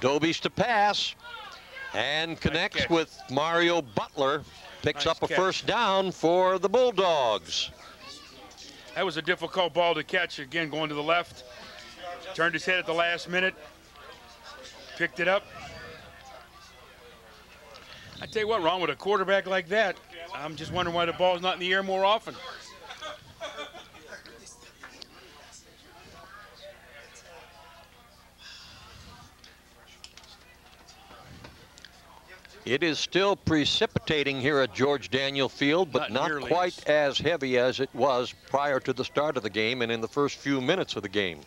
Dobies to pass and connects with Mario Butler. Picks
Nice
up a
catch.
first down for the Bulldogs.
That was a difficult ball to catch. Again, going to the left. Turned his head at the last minute. Picked it up. I tell you what, wrong with a quarterback like that. I'm just wondering why the ball's not in the air more often.
It is still precipitating here at George Daniel Field, but
Not
not, quite as heavy as it was prior to the start of the game and in the first few minutes of the game.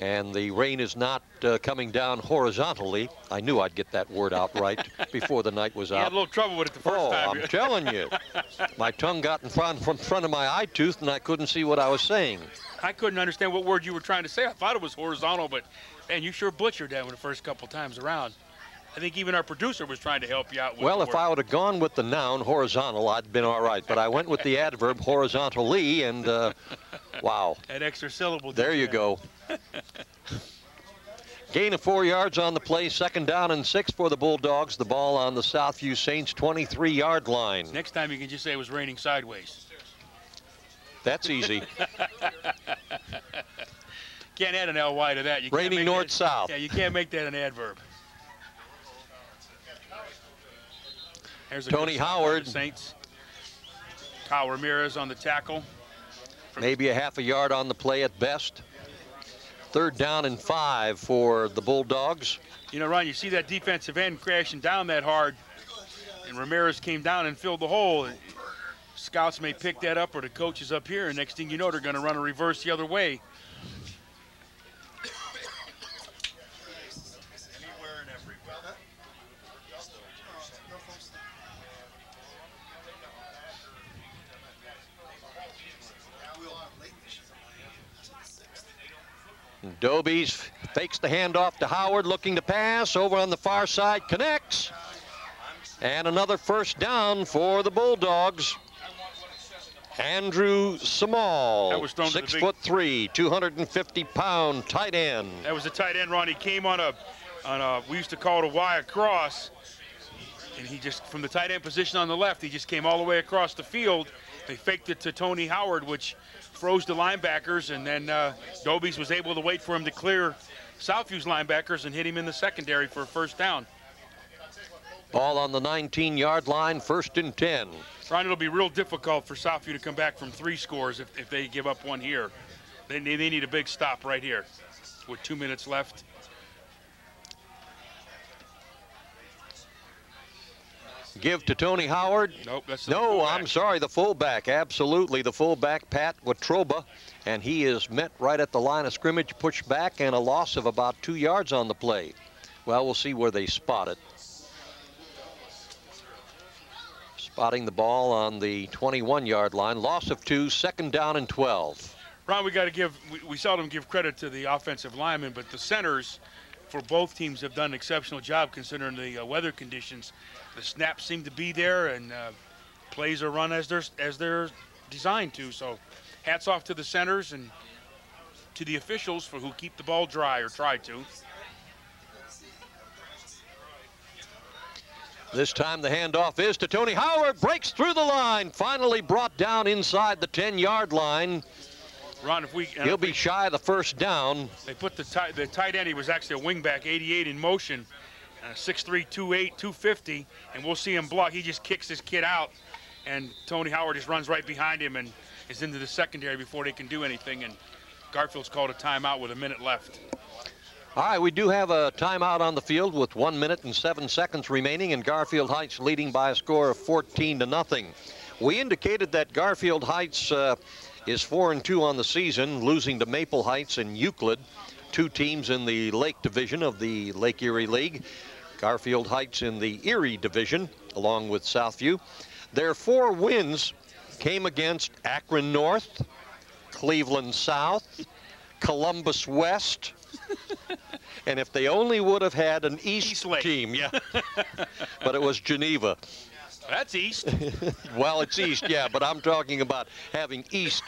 And the rain is not uh, coming down horizontally. I knew I'd get that word out right before the night was out.
He had a little trouble with it the first
Oh,
time.
I'm telling you. My tongue got in front, from front of my eye tooth and I couldn't see what I was saying.
I couldn't understand what word you were trying to say. I thought it was horizontal, but man, you sure butchered that one the first couple times around. I think even our producer was trying to help you out with
Well, if. I would have gone with the noun horizontal, I'd been all right. But I went with the adverb horizontally, and uh, wow.
that extra syllable.
There you
that.
go. Gain of four yards on the play, second down and six for the Bulldogs. The ball on the Southview Saints 23-yard line.
Next time you can just say it was raining sideways.
That's easy.
Can't add an ly to that. You can't
Raining
make
north-south.
Yeah, you can't make that an adverb. There's a
Tony
good stop by
Howard.
Saints. Kyle Ramirez on the tackle.
Maybe a half a yard on the play at best. Third down and five for the Bulldogs.
You know, Ron, you see that defensive end crashing down that hard, and Ramirez came down and filled the hole. Scouts may pick that up, or the coaches up here, and next thing you know, they're going to run a reverse the other way.
Dobies fakes the handoff to Howard, looking to pass over on the far side, connects. And another first down for the Bulldogs. Andrew Small,
That was thrown to the
six foot three, 250 pound tight end.
That was the tight end, Ron. He came on a, on a, we used to call it a wire cross. And he just, from the tight end position on the left, he just came all the way across the field. They faked it to Tony Howard, which froze the linebackers. And then uh, Dobies was able to wait for him to clear Southview's linebackers and hit him in the secondary for a first down.
Ball on the 19 yard line, first and 10.
Ron, it'll be real difficult for Southview to come back from three scores if, if they give up one here. They, they they need a big stop right here with two minutes left.
Give to Tony Howard.
Nope, that's the
No. I'm sorry, the fullback. Absolutely, the fullback, Pat Watroba. And he is met right at the line of scrimmage, pushed back, and a loss of about two yards on the play. Well, we'll see where they spot it. Spotting the ball on the 21 yard line. Loss of two, second down and 12.
Ron, we got to give, we, we seldom give credit to the offensive linemen, but the centers for both teams have done an exceptional job considering the uh, weather conditions. The snaps seem to be there, and uh, plays are run as they're, as they're designed to. So hats off to the centers and to the officials for who keep the ball dry or try to.
This time the handoff is to Tony Howard. Breaks through the line. Finally brought down inside the 10 yard line.
Ron, if we
He'll be shy of the first down.
They put the tight, the tight end, he was actually a wingback, 88 in motion, uh, 6'3", 2'8", 250, and we'll see him block. He just kicks his kid out, and Tony Howard just runs right behind him and is into the secondary before they can do anything, and Garfield's called a timeout with a minute left.
All right, we do have a timeout on the field with one minute and seven seconds remaining, and Garfield Heights leading by a score of 14 to nothing. We indicated that Garfield Heights uh, is four and two on the season, losing to Maple Heights and Euclid, two teams in the Lake Division of the Lake Erie League. Garfield Heights in the Erie Division, along with Southview. Their four wins came against Akron North, Cleveland South, Columbus West, and if they only would have had an East, team, yeah. but it was Geneva.
That's East.
well, it's East, yeah, but I'm talking about having East.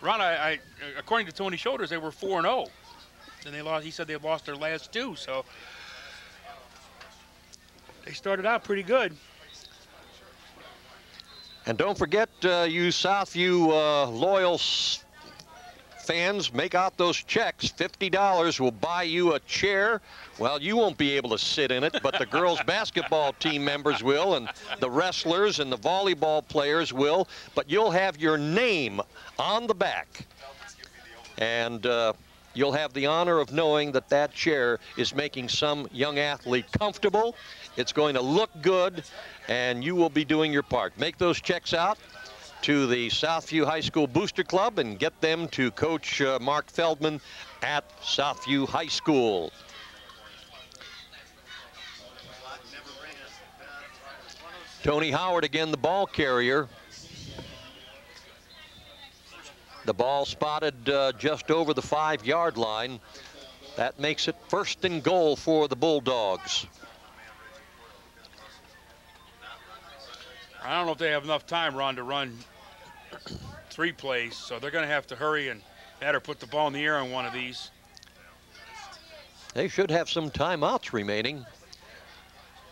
Ron, I, I according to Tony Shoulders, they were 4 and 0. And they lost. He said they lost their last two, so they started out pretty good.
And don't forget, uh, you Southview uh, loyal s- fans, make out those checks. $50 will buy you a chair. Well, you won't be able to sit in it, but the girls' basketball team members will, and the wrestlers and the volleyball players will. But you'll have your name on the back. And uh, you'll have the honor of knowing that that chair is making some young athlete comfortable. It's going to look good, and you will be doing your part. Make those checks out to the Southview High School Booster Club and get them to Coach uh, Mark Feldman at Southview High School. Tony Howard again, the ball carrier. The ball spotted uh, just over the five yard line. That makes it first and goal for the Bulldogs.
I don't know if they have enough time, Ron, to run three plays, so they're going to have to hurry and or put the ball in the air on one of these.
They should have some timeouts remaining.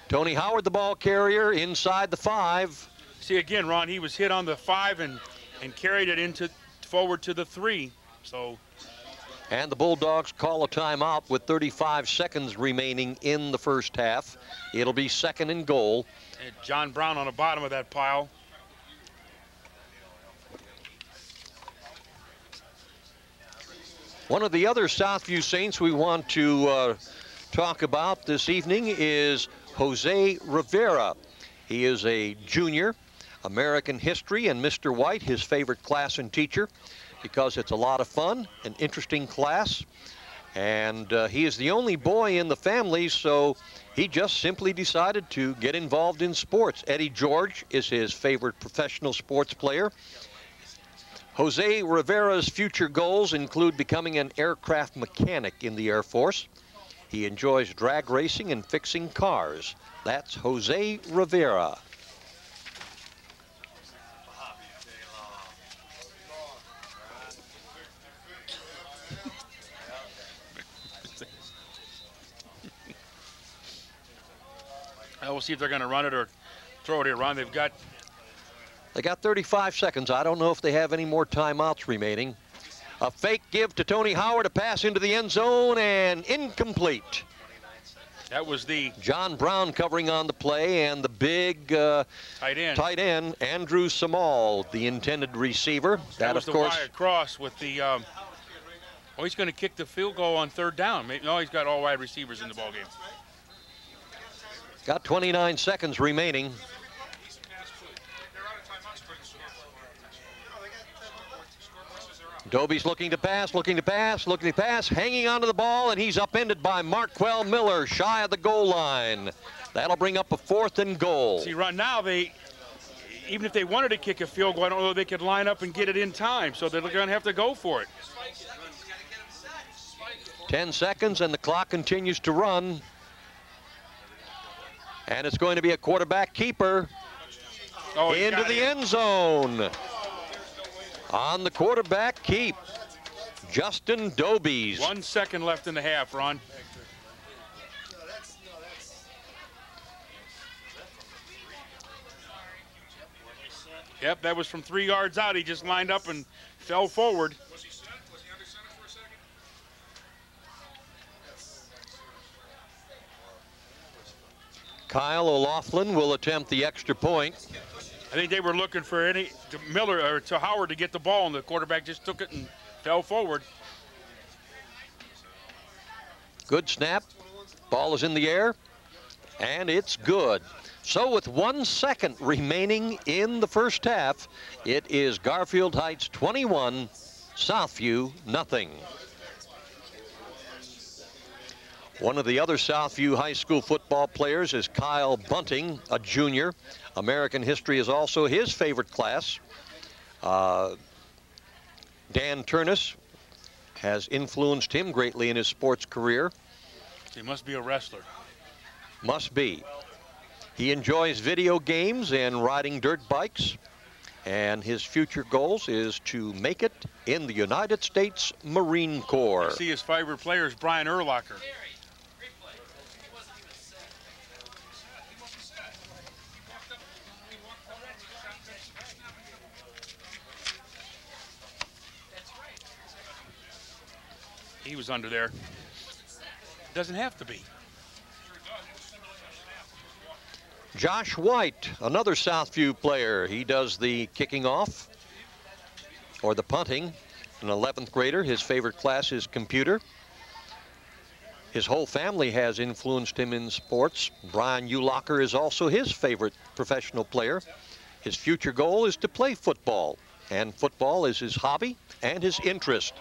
Tony Howard, the ball carrier, inside the five.
See again, Ron, he was hit on the five and and carried it into forward to the three. So
And the Bulldogs call a timeout with 35 seconds remaining in the first half. It'll be second and goal.
and John Brown on the bottom of that pile.
One of the other Southview Saints we want to uh, talk about this evening is Jose Rivera. He is a junior, American history, and Mr. White, his favorite class and teacher, because it's a lot of fun, an interesting class. And uh, he is the only boy in the family, so he just simply decided to get involved in sports. Eddie George is his favorite professional sports player. Jose Rivera's future goals include becoming an aircraft mechanic in the Air Force. He enjoys drag racing and fixing cars. That's Jose Rivera.
Uh, we'll see if they're going to run it or throw it here, Ron. They've got
They got 35 seconds. I don't know if they have any more timeouts remaining. A fake give to Tony Howard, a pass into the end zone, and incomplete.
that was the
John Brown covering on the play, and the big uh,
tight end.
tight end, Andrew Samal, the intended receiver.
that,
That,
was
of
the
course,
wide cross with the. Um, oh, he's going to kick the field goal on third down. Maybe, no, he's got all wide receivers in the ball game.
Got 29 seconds remaining. Dobies looking to pass, looking to pass, looking to pass, hanging onto the ball, and he's upended by Marquell Miller, shy of the goal line. That'll bring up a fourth and goal.
See, right now they, even if they wanted to kick a field goal, I don't know if they could line up and get it in time. So they're going to have to go for it.
10 seconds, and the clock continues to run. And it's going to be a quarterback keeper
Oh,
into the
it.
end zone. On the quarterback keep, Justin Dobies.
One second left in the half, Ron. Yep, that was from three yards out. He just lined up and fell forward.
Kyle O'Laughlin will attempt the extra point.
I think they were looking for any to Miller or to Howard to get the ball, and the quarterback just took it and fell forward.
Good snap. Ball is in the air, and it's good. So with one second remaining in the first half, it is Garfield Heights 21, Southview nothing. One of the other Southview High School football players is Kyle Bunting, a junior. American history is also his favorite class. Uh, Dan Turnus has influenced him greatly in his sports career.
He must be a wrestler.
Must be. He enjoys video games and riding dirt bikes. And his future goals is to make it in the United States Marine Corps.
See his favorite player is Brian Urlacher. He was under there. Doesn't have to be.
Josh White, another Southview player. He does the kicking off or the punting. An 11th grader. His favorite class is computer. His whole family has influenced him in sports. Brian Urlacher is also his favorite professional player. His future goal is to play football, and football is his hobby and his interest.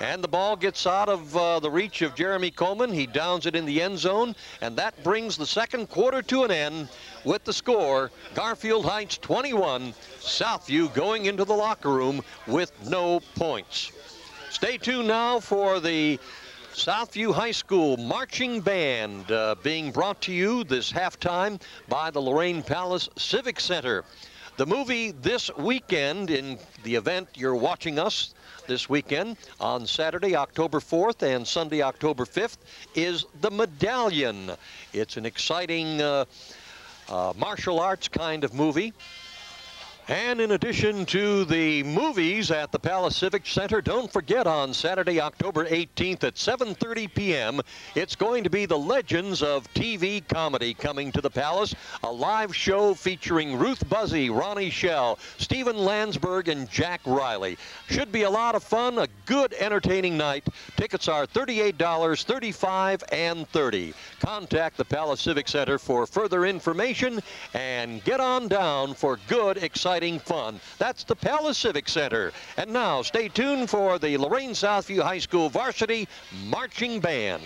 And the ball gets out of uh, the reach of Jeremy Coleman. He downs it in the end zone, and that brings the second quarter to an end with the score Garfield Heights 21, Southview going into the locker room with no points. Stay tuned now for the Southview High School Marching Band uh, being brought to you this halftime by the Lorain Palace Civic Center. The movie this weekend in the event you're watching us this weekend on Saturday, October 4th and Sunday, October 5th is The Medallion. It's an exciting uh, uh, martial arts kind of movie. And in addition to the movies at the Palace Civic Center, don't forget on Saturday, October 18th at 7.30 p.m., it's going to be the Legends of TV Comedy coming to the Palace, a live show featuring Ruth Buzzi, Ronnie Schell, Stephen Landesberg, and Jack Riley. Should be a lot of fun, a good entertaining night. Tickets are $38, 35, and 30 Contact the Palace Civic Center for further information and get on down for good, exciting fun. That's the Palace Civic Center. And now, stay tuned for the Lorain Southview High School Varsity Marching Band.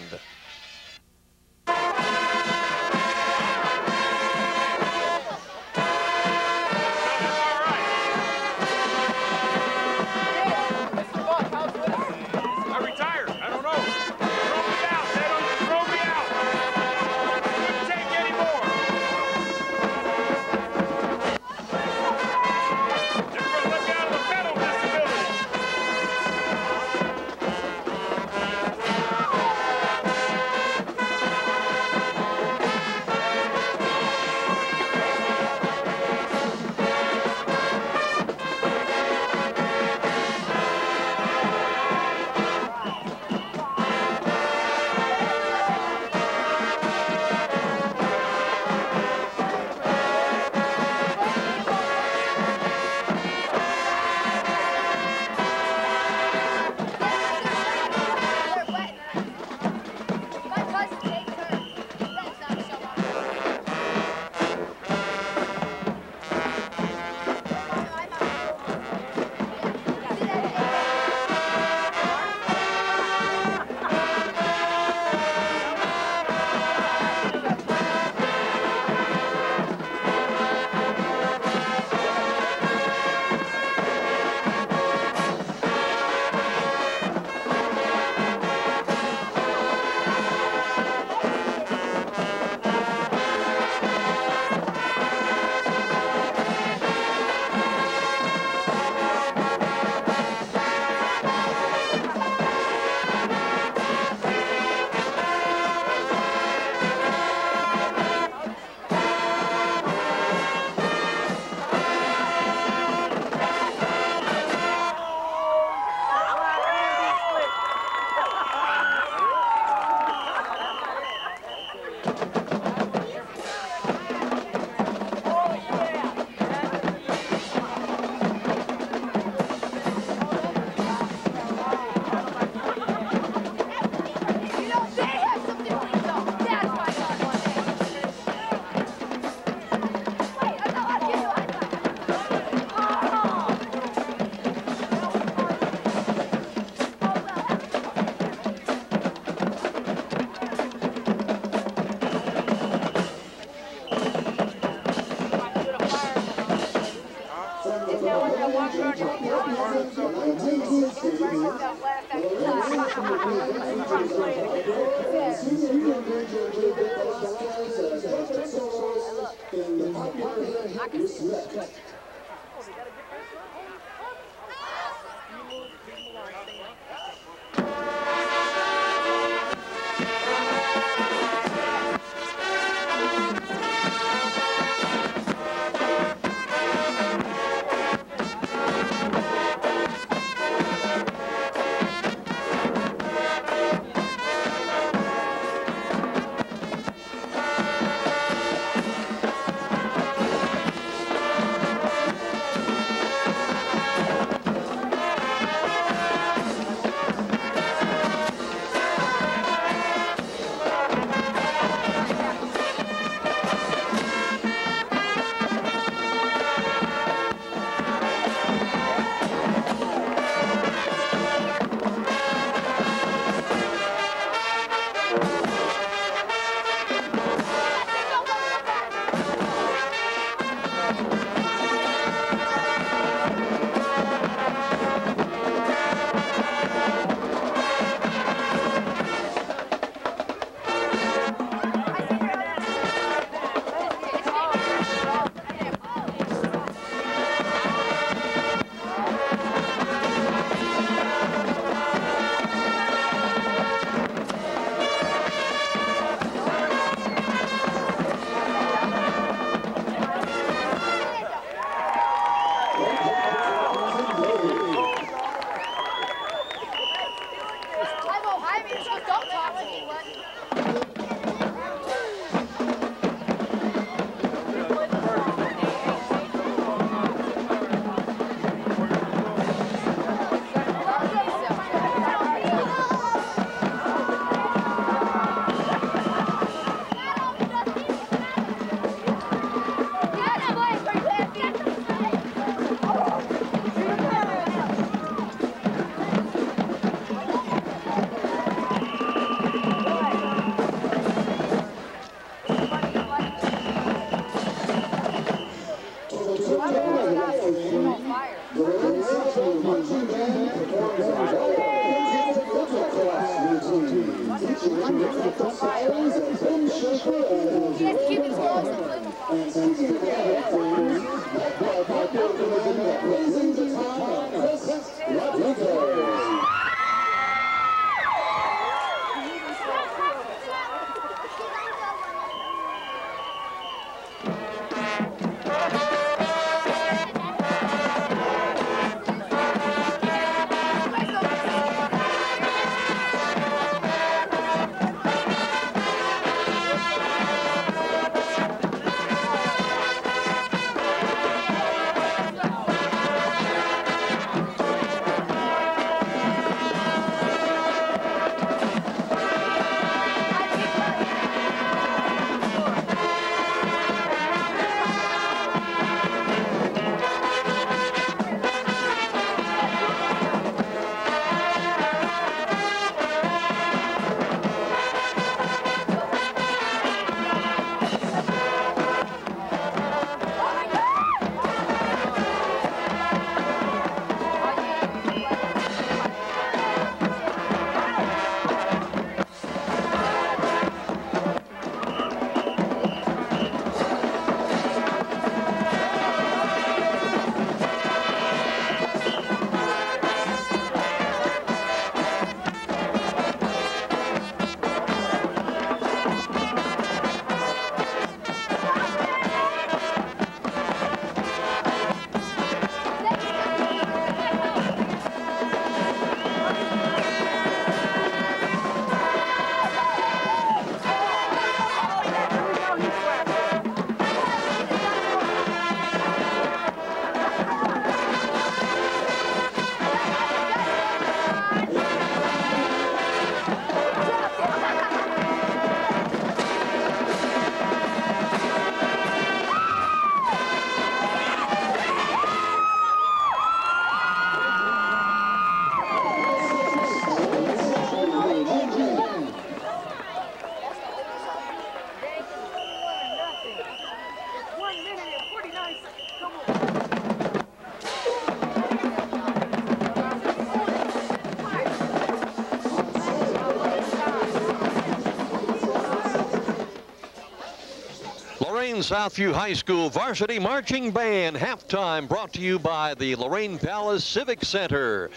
Southview High School Varsity Marching Band halftime brought to you by the Lorain Palace Civic Center.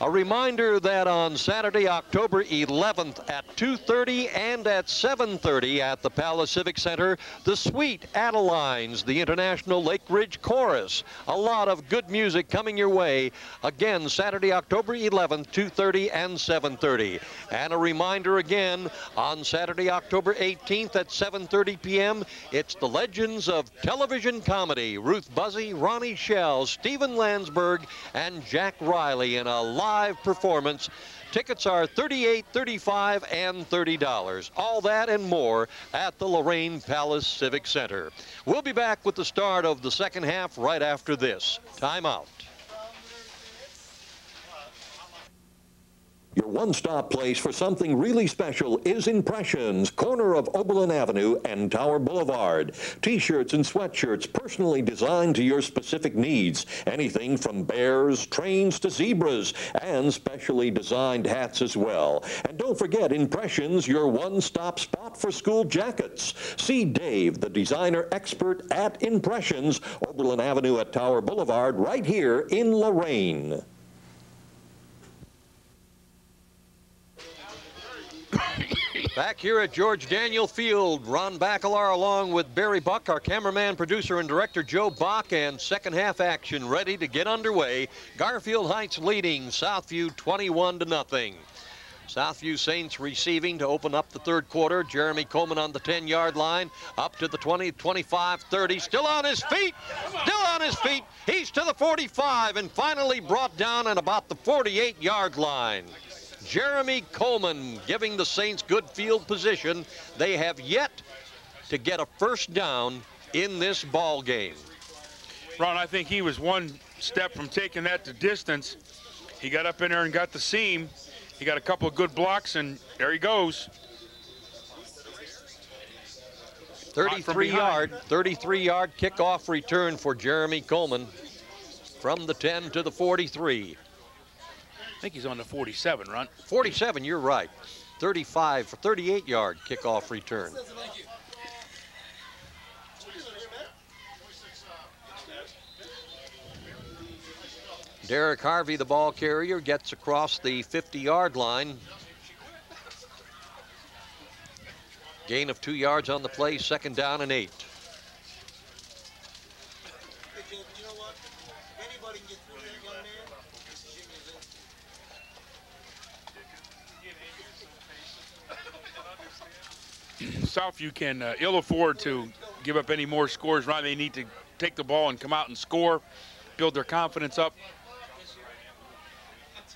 A reminder that on Saturday, October 11th at 2.30 and at 7.30 at the Palace Civic Center, the Sweet Adelines, the International Lake Ridge Chorus. A lot of good music coming your way. Again, Saturday, October 11th, 2.30 and 7.30. And a reminder again, on Saturday, October 18th at 7.30 p.m., it's the Legends of Television Comedy. Ruth Buzzi, Ronnie Schell, Stephen Landesberg, and Jack Riley in a live performance. Tickets are $38, $35, and $30. All that and more at the Lorain Palace Civic Center. We'll be back with the start of the second half right after this. Time out.
Your one-stop place for something really special is Impressions, corner of Oberlin Avenue and Tower Boulevard. T-shirts and sweatshirts personally designed to your specific needs. Anything from bears, trains to zebras, and specially designed hats as well. And don't forget Impressions, your one-stop spot for school jackets. See Dave, the designer expert at Impressions, Oberlin Avenue at Tower Boulevard, right here in Lorain.
Back here at George Daniel Field, Ron Bacalar along with Barry Buck, our cameraman, producer, and director Joe Bach, and second half action ready to get underway. Garfield Heights leading Southview 21 to nothing. Southview Saints receiving to open up the third quarter. Jeremy Coleman on the 10 yard line, up to the 20, 25, 30, still on his feet, still on his feet. He's to the 45 and finally brought down at about the 48 yard line. Jeremy Coleman giving the Saints good field position. They have yet to get a first down in this ball game.
Ron, I think he was one step from taking that to distance. He got up in there and got the seam. He got a couple of good blocks, and there he goes.
33 yard, 33 yard kickoff return for Jeremy Coleman from the 10 to the 43.
I think he's on the 47, run.
47, you're right. 35 for 38 yard kickoff return. Derek Harvey, the ball carrier, gets across the 50 yard line. Gain of two yards on the play, second down and eight.
Southview can uh, ill afford to give up any more scores. Ron, they need to take the ball and come out and score, build their confidence up.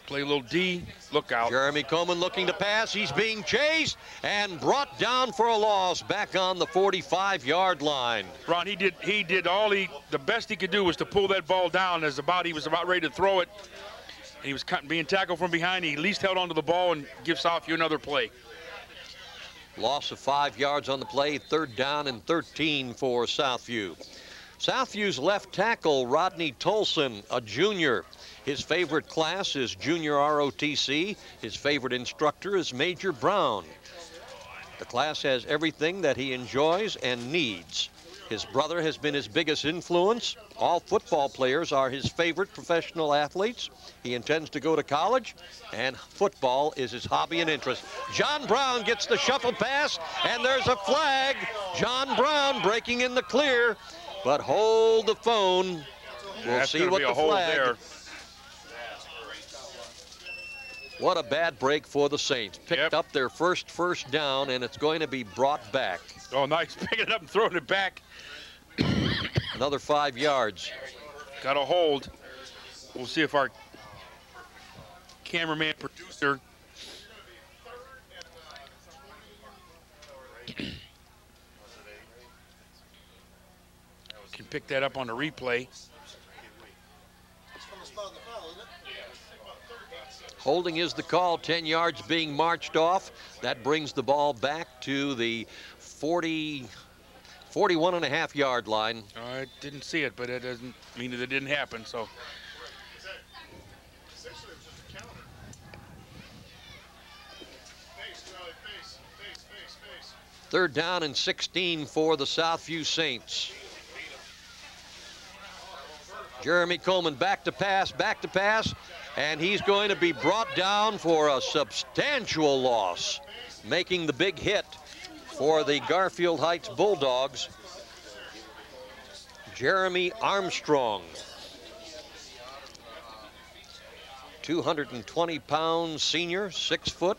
Play a little D, look out.
Jeremy Coleman looking to pass. He's being chased and brought down for a loss back on the 45 yard line.
Ron, he did he did all he the best he could do was to pull that ball down as about he was about ready to throw it. And he was cut, being tackled from behind. He at least held onto the ball and gives Southview another play.
Loss of five yards on the play, third down and 13 for Southview. Southview's left tackle, Rodney Tolson, a junior. His favorite class is junior ROTC. His favorite instructor is Major Brown. The class has everything that he enjoys and needs. His brother has been his biggest influence. All football players are his favorite professional athletes. He intends to go to college, and football is his hobby and interest. John Brown gets the shuffle pass, and there's a flag. John Brown breaking in the clear, but hold the phone. We'll
That's
see what the flag.
there.
What a bad break for the Saints. Picked up their first first down, and it's going to be brought back.
Oh, nice picking it up and throwing it back.
Another five yards.
Got a hold. We'll see if our cameraman producer can pick that up on the replay.
Holding is the call, 10 yards being marched off. That brings the ball back to the 40, 41 and a half yard line.
I didn't see it, but it doesn't mean that it didn't happen. So
Third down and 16 for the Southview Saints. Jeremy Coleman back to pass, back to pass, and he's going to be brought down for a substantial loss, making the big hit for the Garfield Heights Bulldogs. Jeremy Armstrong. 220 pound senior, six foot.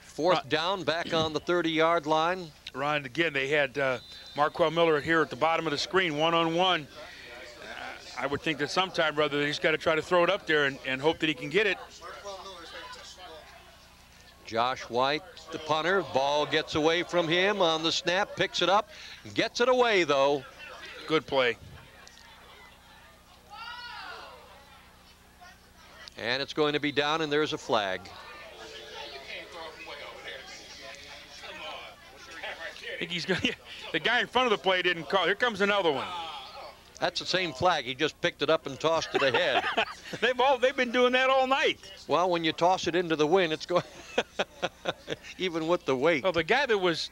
Fourth down, back on the 30 yard line.
Ryan, again, they had uh, Marquel Miller here at the bottom of the screen, one on one. I would think that sometime, brother, he's got to try to throw it up there and, and hope that he can get it.
Josh White, the punter. Ball gets away from him on the snap, picks it up, gets it away, though.
Good play.
And it's going to be down, and there's a flag.
I think he's going the guy in front of the play didn't call. Here comes another one.
That's the same flag. He just picked it up and tossed it ahead.
they've all they've been doing that all night.
Well, when you toss it into the wind, it's going even with the weight.
Well, the guy that was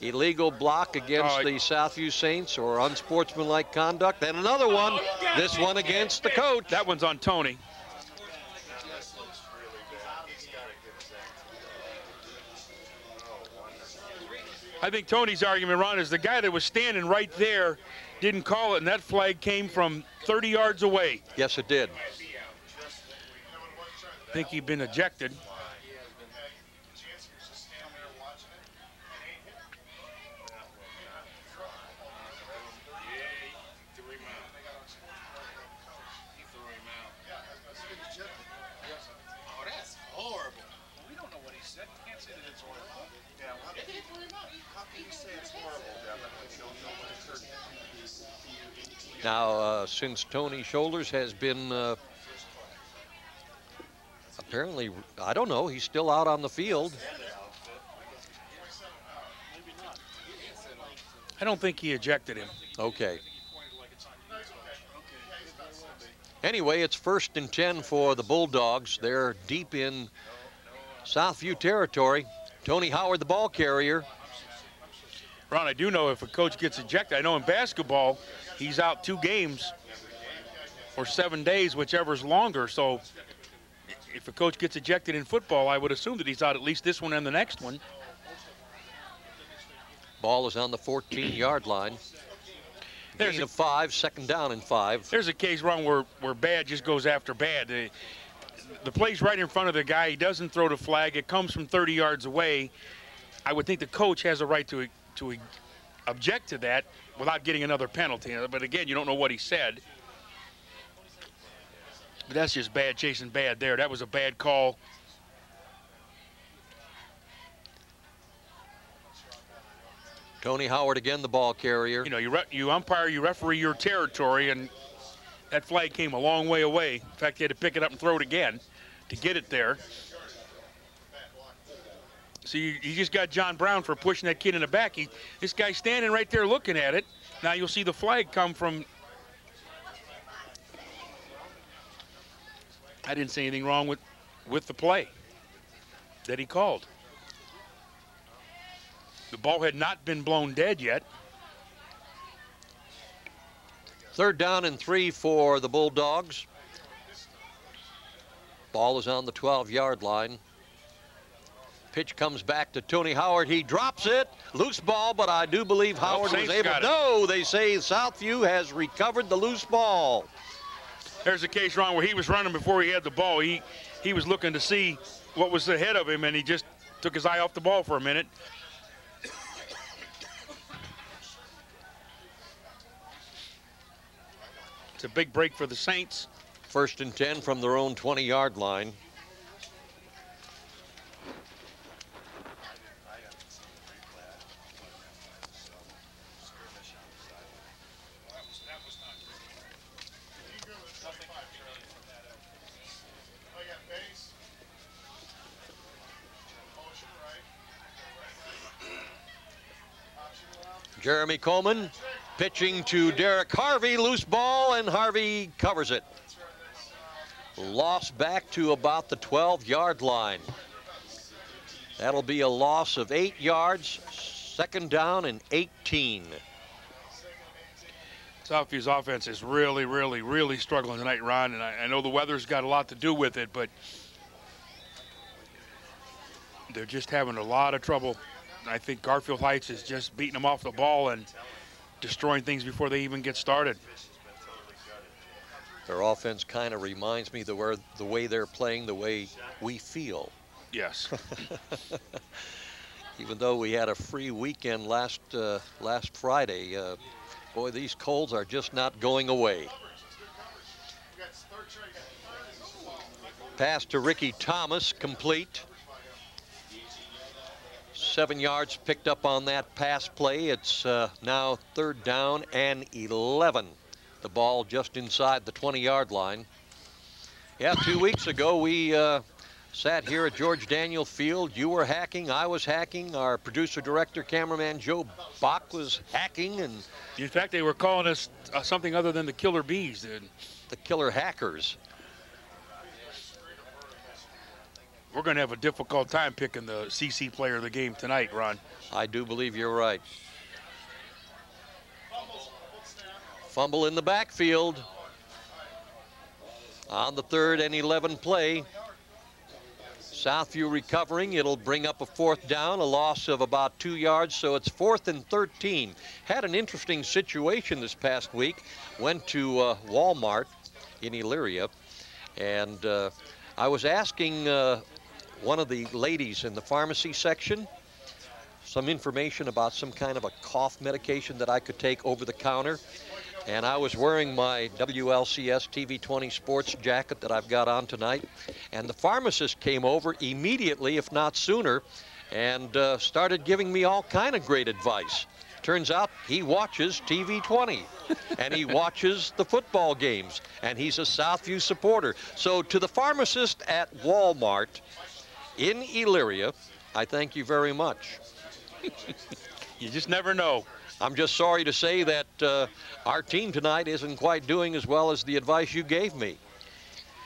illegal block against
Oh,
the Southview Saints or unsportsmanlike conduct. And another one, this one against the coach.
That one's on Tony. I think Tony's argument, Ron, is the guy that was standing right there didn't call it, and that flag came from 30 yards away.
Yes, it did.
I think he'd been ejected.
Oh, that's horrible. We don't know what he said. We can't say that it's horrible. Yeah, how can you throw him out? How can you say it's horrible, Devin, when you don't know what occurred?
Now, uh, since Tony Shoulders has been uh, apparently, I don't know, he's still out on the field.
I don't think he ejected him.
Okay. Anyway, it's first and 10 for the Bulldogs. They're deep in Southview territory. Tony Howard, the ball carrier.
Ron, I do know if a coach gets ejected, I know in basketball, he's out two games or seven days, whichever's longer. So if a coach gets ejected in football, I would assume that he's out at least this one and the next one.
Ball is on the 14-yard line.
There's a-
five, second down and five.
There's a case, Ron, where, where bad just goes after bad. The, the play's right in front of the guy. He doesn't throw the flag. It comes from 30 yards away. I would think the coach has a right to, to object to that without getting another penalty. But again, you don't know what he said. But that's just bad chasing bad there. That was a bad call.
Tony Howard again, the ball carrier.
You know, you, re- you umpire, you referee your territory, and that flag came a long way away. In fact, he had to pick it up and throw it again to get it there. So you, you just got John Brown for pushing that kid in the back. He, this guy's standing right there looking at it. Now you'll see the flag come from. I didn't see anything wrong with, with the play that he called. The ball had not been blown dead yet.
Third down and three for the Bulldogs. Ball is on the 12-yard line. Pitch comes back to Tony Howard. He drops it. Loose ball, but I do believe Howard was able. No, they say Southview has recovered the loose ball.
There's a case, Ron, where he was running before he had the ball. He he was looking to see what was ahead of him, and he just took his eye off the ball for a minute. It's a big break for the Saints.
First and 10 from their own 20-yard line. Jeremy Coleman pitching to Derek Harvey. Loose ball, and Harvey covers it. Loss back to about the 12 yard line. That'll be a loss of eight yards, second down and 18.
Southview's offense is really, really, really struggling tonight, Ron. And I, I know the weather's got a lot to do with it, but they're just having a lot of trouble. I think Garfield Heights is just beating them off the ball and destroying things before they even get started.
Their offense kind of reminds me the way, the way they're playing, the way we feel.
Yes.
Even though we had a free weekend last uh, last Friday, uh, boy, these colds are just not going away. Pass to Ricky Thomas, complete. Seven yards picked up on that pass play. It's uh, now third down and 11. The ball just inside the 20-yard line. Yeah, two weeks ago we uh, sat here at George Daniel Field. You were hacking, I was hacking. Our producer, director, cameraman Joe Bach was hacking, and
In fact, they were calling us uh, something other than the Killer Bees. Dude.
the killer hackers.
We're going to have a difficult time picking the CiCi player of the game tonight, Ron.
I do believe you're right. Fumble in the backfield. On the third and 11 play. Southview recovering. It'll bring up a fourth down, a loss of about two yards, so it's fourth and 13. Had an interesting situation this past week. Went to uh, Walmart in Elyria, and uh, I was asking uh, one of the ladies in the pharmacy section some information about some kind of a cough medication that I could take over the counter. And I was wearing my WLCS TV20 sports jacket that I've got on tonight. And the pharmacist came over immediately, if not sooner, and uh, started giving me all kind of great advice. Turns out he watches TV20 and he watches the football games and he's a Southview supporter. So to the pharmacist at Walmart in Elyria, I thank you very much.
you just never know.
I'm just sorry to say that uh, our team tonight isn't quite doing as well as the advice you gave me.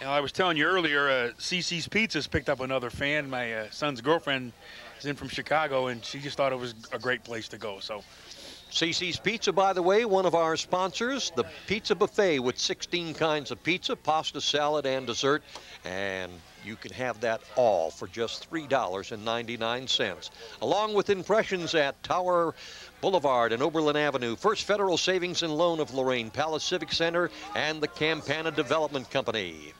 And I was telling you earlier, uh, CiCi's Pizzas picked up another fan. My uh, son's girlfriend is in from Chicago, and she just thought it was a great place to go. So
CiCi's Pizza, by the way, one of our sponsors, the Pizza Buffet with 16 kinds of pizza, pasta, salad, and dessert. And you can have that all for just $3.99. Along with impressions at Tower Boulevard and Oberlin Avenue, First Federal Savings and Loan of Lorain, Palace Civic Center, and the Campana Development Company.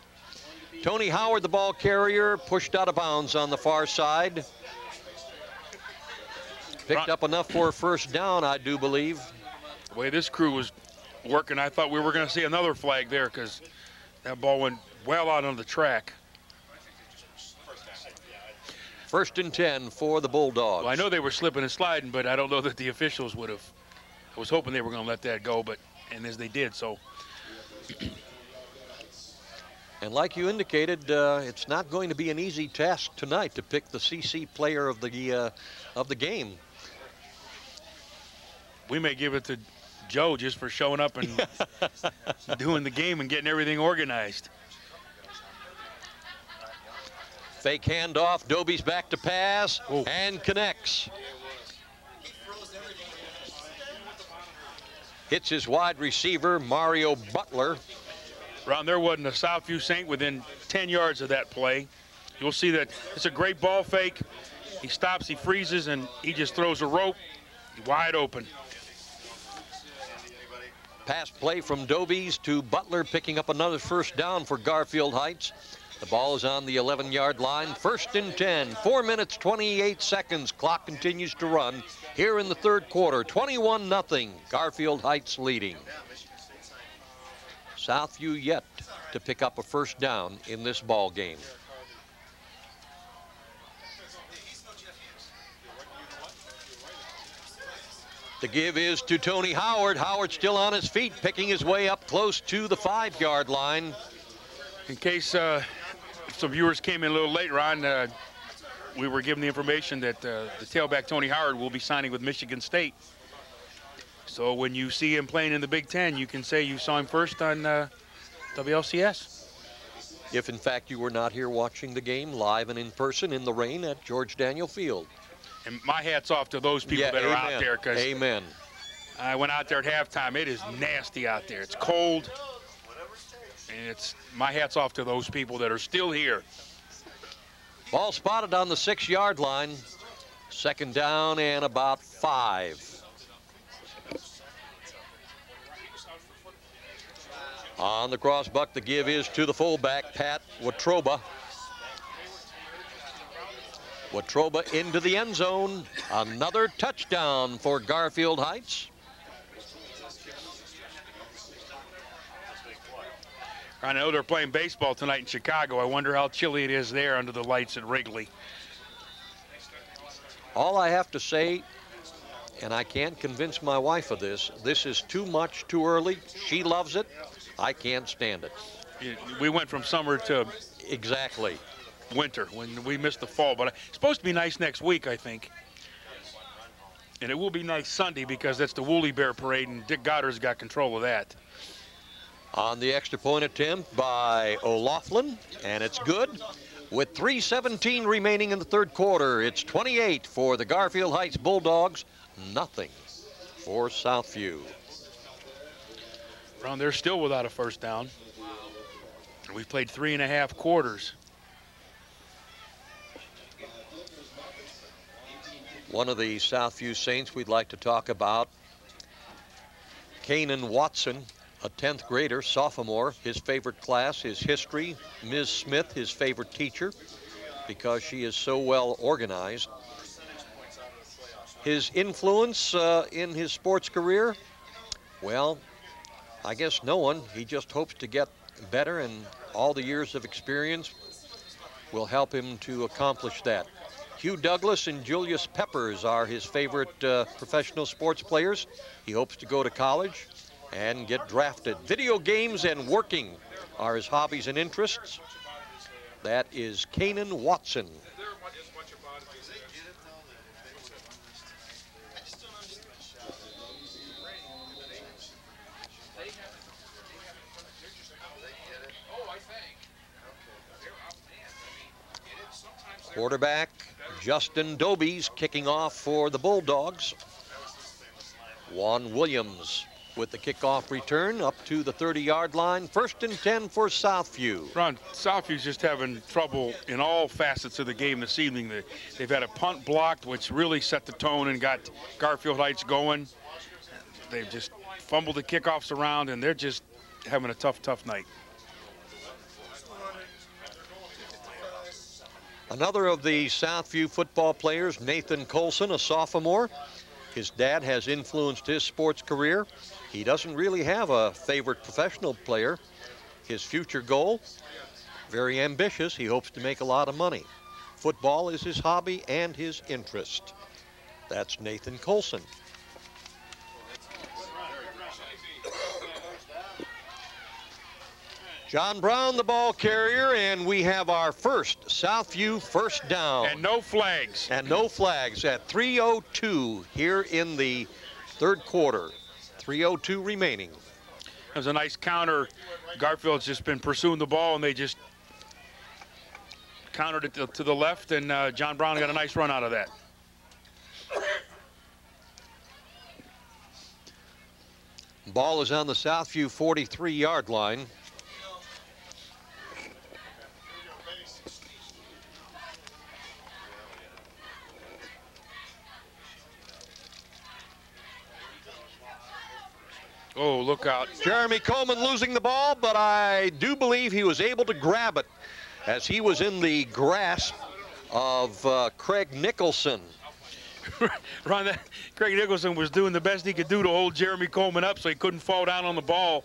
Tony Howard, the ball carrier, pushed out of bounds on the far side. Picked up enough for a first down, I do believe.
the way this crew was working, I thought we were going to see another flag there because that ball went well out on the track.
First and 10 for the Bulldogs.
Well, I know they were slipping and sliding, but I don't know that the officials would have. I was hoping they were going to let that go, but and as they did, so
And like you indicated, uh, it's not going to be an easy task tonight to pick the CiCi player of the uh, of the game.
we may give it to Joe just for showing up and doing the game and getting everything organized.
Fake handoff. Dobies back to pass and connects. Hits his wide receiver, Mario Butler.
Ron, there wasn't a Southview Saint within 10 yards of that play. You'll see that it's a great ball fake. He stops, he freezes, and he just throws a rope wide open.
Pass play from Dobies to Butler, picking up another first down for Garfield Heights. The ball is on the 11-yard line. First and 10. Four minutes, 28 seconds. Clock continues to run here in the third quarter. 21 nothing. Garfield Heights leading. Southview yet to pick up a first down in this ball game. The give is to Tony Howard. Howard still on his feet, picking his way up close to the five-yard line.
In case uh, some viewers came in a little late, Ron, uh, we were given the information that uh, the tailback Tony Howard will be signing with Michigan State. So when you see him playing in the Big Ten, you can say you saw him first on uh, WLCS.
if in fact you were not here watching the game live and in person in the rain at George Daniel Field.
And my hat's off to those people
Yeah,
that are out there because
Amen.
I went out there at halftime. It is nasty out there. It's cold. And it's my hat's off to those people that are still here.
Ball spotted on the six yard line. Second down and about five. On the crossbuck, the give is to the fullback, Pat Watroba. Watroba into the end zone. Another touchdown for Garfield Heights.
I know they're playing baseball tonight in Chicago. I wonder how chilly it is there under the lights at Wrigley.
All I have to say, and I can't convince my wife of this, this is too much too early. She loves it. I can't stand it.
We went from summer to
Exactly.
winter when we missed the fall. But it's supposed to be nice next week, I think. And it will be nice Sunday because that's the Woolly Bear Parade, and Dick Goddard's got control of that.
On the extra point attempt by O'Laughlin, and it's good. With 3.17 remaining in the third quarter, it's 28 for the Garfield Heights Bulldogs, nothing for Southview.
Brown, they're still without a first down. We've played three and a half quarters.
One of the Southview Saints we'd like to talk about, Kanan Watson, a 10th grader, sophomore. His favorite class is history. Ms. Smith, his favorite teacher, because she is so well organized. His influence uh, in his sports career, well, I guess no one. He just hopes to get better, and all the years of experience will help him to accomplish that. Hugh Douglas and Julius Peppers are his favorite uh, professional sports players. He hopes to go to college and get drafted. Video games and working are his hobbies and interests. That is Kanan Watson. Quarterback Justin Dobies kicking off for the Bulldogs. Juan Williams with the kickoff return up to the 30 yard line. First and 10 for Southview.
Ron, Southview's just having trouble in all facets of the game this evening. They- They've had a punt blocked, which really set the tone and got Garfield Heights going. They've just fumbled the kickoffs around, and they're just having a tough, tough night.
Another of the Southview football players, Nathan Colson, a sophomore. His dad has influenced his sports career. He doesn't really have a favorite professional player. His future goal, very ambitious. He hopes to make a lot of money. Football is his hobby and his interest. That's Nathan Colson. John Brown, the ball carrier, and we have our first Southview first down.
And no flags.
And no flags at 3.02 here in the third quarter. 3.02 remaining.
It was a nice counter. Garfield's just been pursuing the ball, and they just countered it to, to the left, and uh, John Brown got a nice run out of that.
Ball is on the Southview 43 yard line.
Oh, look out.
Jeremy Coleman losing the ball, but I do believe he was able to grab it as he was in the grasp of uh, Craig Nicholson.
Ron, that, Craig Nicholson was doing the best he could do to hold Jeremy Coleman up so he couldn't fall down on the ball.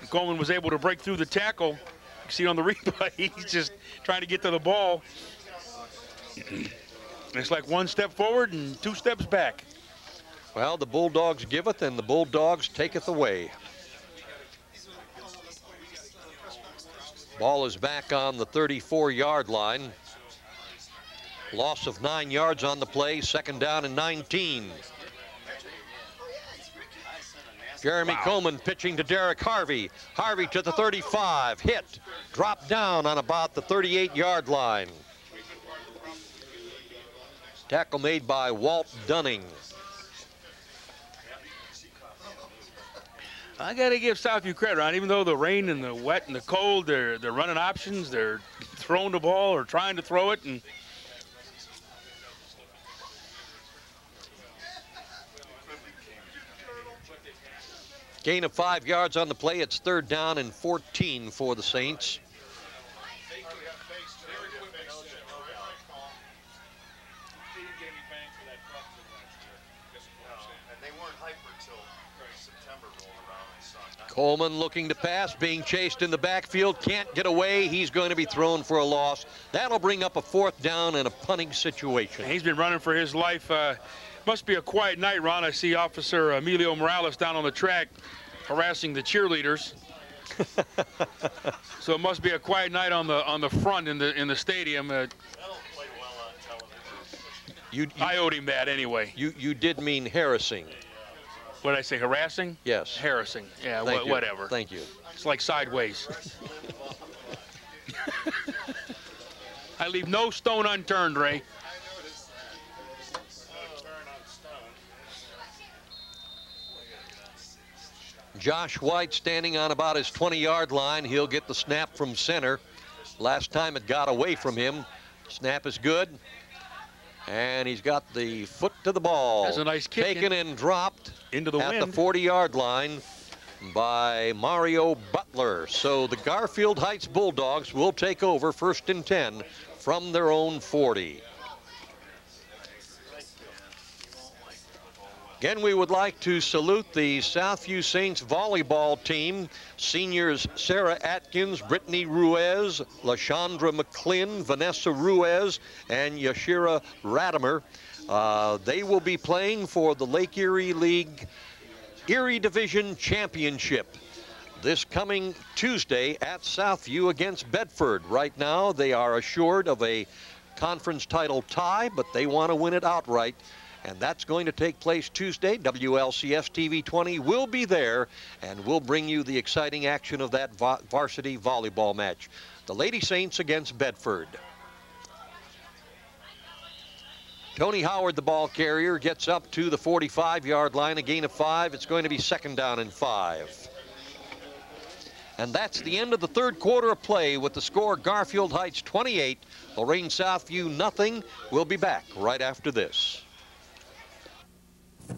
And Coleman was able to break through the tackle. You can see on the replay, he's just trying to get to the ball. it's like one step forward and two steps back.
Well, the Bulldogs giveth and the Bulldogs taketh away. Ball is back on the 34 yard line. Loss of nine yards on the play, second down and 19. Jeremy Coleman pitching to Derek Harvey. Harvey to the 35, hit, dropped down on about the 38-yard line. Tackle made by Walt Dunning.
I got to give Southview credit, Ron. Even though the rain and the wet and the cold, they're they're running options. They're throwing the ball or trying to throw it, and
Gain of five yards on the play. It's third down and 14 for the Saints.
And they weren't hyper till September rolled around. I saw. Not
Coleman looking to pass, being chased in the backfield, can't get away. He's going to be thrown for a loss. That'll bring up a fourth down and a punting situation.
he's been running for his life. Uh, must be a quiet night, Ron. I see Officer Emilio Morales down on the track harassing the cheerleaders. so it must be a quiet night on the on the front in the in the stadium. Uh,
You,
I owed him that anyway.
You you did mean harassing.
What did I say? Harassing?
Yes.
Harassing. Yeah.
Thank
wha-
you.
whatever.
Thank you.
It's like sideways. I leave no stone unturned, Ray.
Josh White standing on about his 20-yard line. He'll get the snap from center. Last time it got away from him. Snap is good. And he's got the foot to the ball.
That's a nice kick
Taken and dropped
into the
at
wind.
the 40-yard line by Mario Butler. So the Garfield Heights Bulldogs will take over first and 10 from their own 40. Again, we would like to salute the Southview Saints volleyball team. Seniors Sarah Atkins, Brittany Ruiz, LaShondra McClin, Vanessa Ruiz, and Yashira Radimer. Uh, they will be playing for the Lake Erie League Erie Division Championship this coming Tuesday at Southview against Bedford. Right now, they are assured of a conference title tie, but they want to win it outright. And that's going to take place Tuesday. WLCS TV 20 will be there, and we'll bring you the exciting action of that va- varsity volleyball match. The Lady Saints against Bedford. Tony Howard, the ball carrier, gets up to the 45-yard line, a gain of five. It's going to be second down and five. And that's the end of the third quarter of play with the score Garfield Heights 28, Lorain Southview nothing. We'll be back right after this.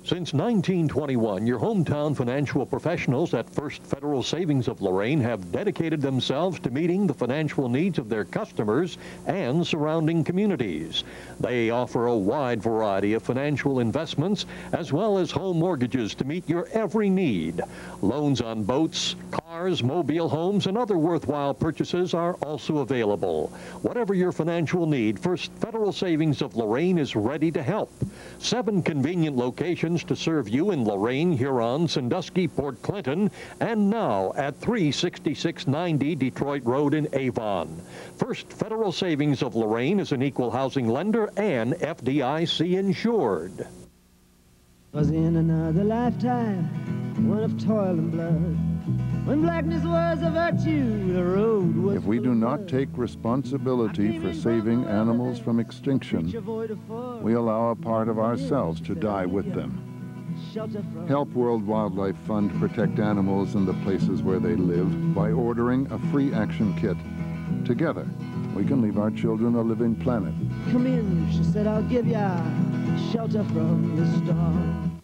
Since 1921, your hometown financial professionals at First Federal Savings of Lorain have dedicated themselves to meeting the financial needs of their customers and surrounding communities. They offer a wide variety of financial investments as well as home mortgages to meet your every need. Loans on boats, cars, mobile homes, and other worthwhile purchases are also available. Whatever your financial need, First Federal Savings of Lorain is ready to help. Seven convenient locations to serve you in Lorain, Huron, Sandusky, Port Clinton, and now at 36690 Detroit Road in Avon. First Federal Savings of Lorain is an equal housing lender and FDIC insured.
Was in another lifetime, one of toil and blood. When blackness was a virtue, the road was
If we do not take responsibility for saving animals from extinction, we allow a part of ourselves to die with them. Help World Wildlife Fund protect animals and the places where they live by ordering a free action kit. Together, we can leave our children a living planet.
Come in, she said, I'll give ya shelter from the storm.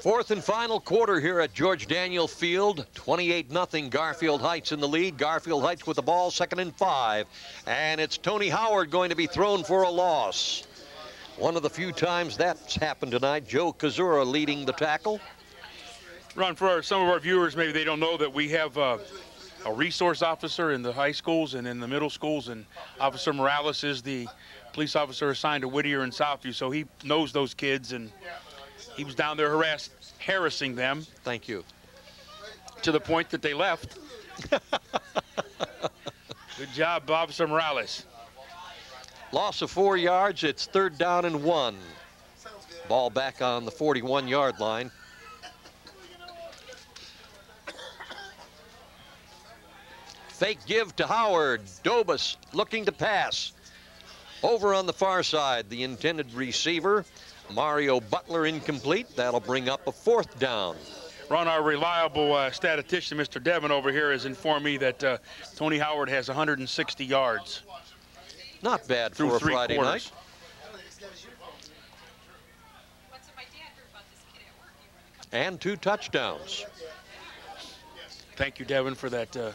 Fourth and final quarter here at George Daniel Field. 28 0 Garfield Heights in the lead. Garfield Heights with the ball, second and five. And it's Tony Howard going to be thrown for a loss. One of the few times that's happened tonight. Joe Kazura leading the tackle.
Ron, for our, some of our viewers, maybe they don't know that we have uh, a resource officer in the high schools and in the middle schools, and Officer Morales is the police officer assigned to Whittier and Southview, so he knows those kids, and he was down there harassing, harassing them.
Thank you.
To the point that they left. Good job, Bob Morales.
Loss of four yards. It's third down and one. Ball back on the 41-yard line. Fake give to Howard. Dobies looking to pass. Over on the far side, the intended receiver Mario Butler incomplete. That'll bring up a fourth down.
Ron, our reliable uh, statistician, Mr. Devin over here, has informed me that uh, Tony Howard has 160 yards.
Not bad
through
for a Friday
quarters.
And two touchdowns.
Thank you, Devin, for that uh,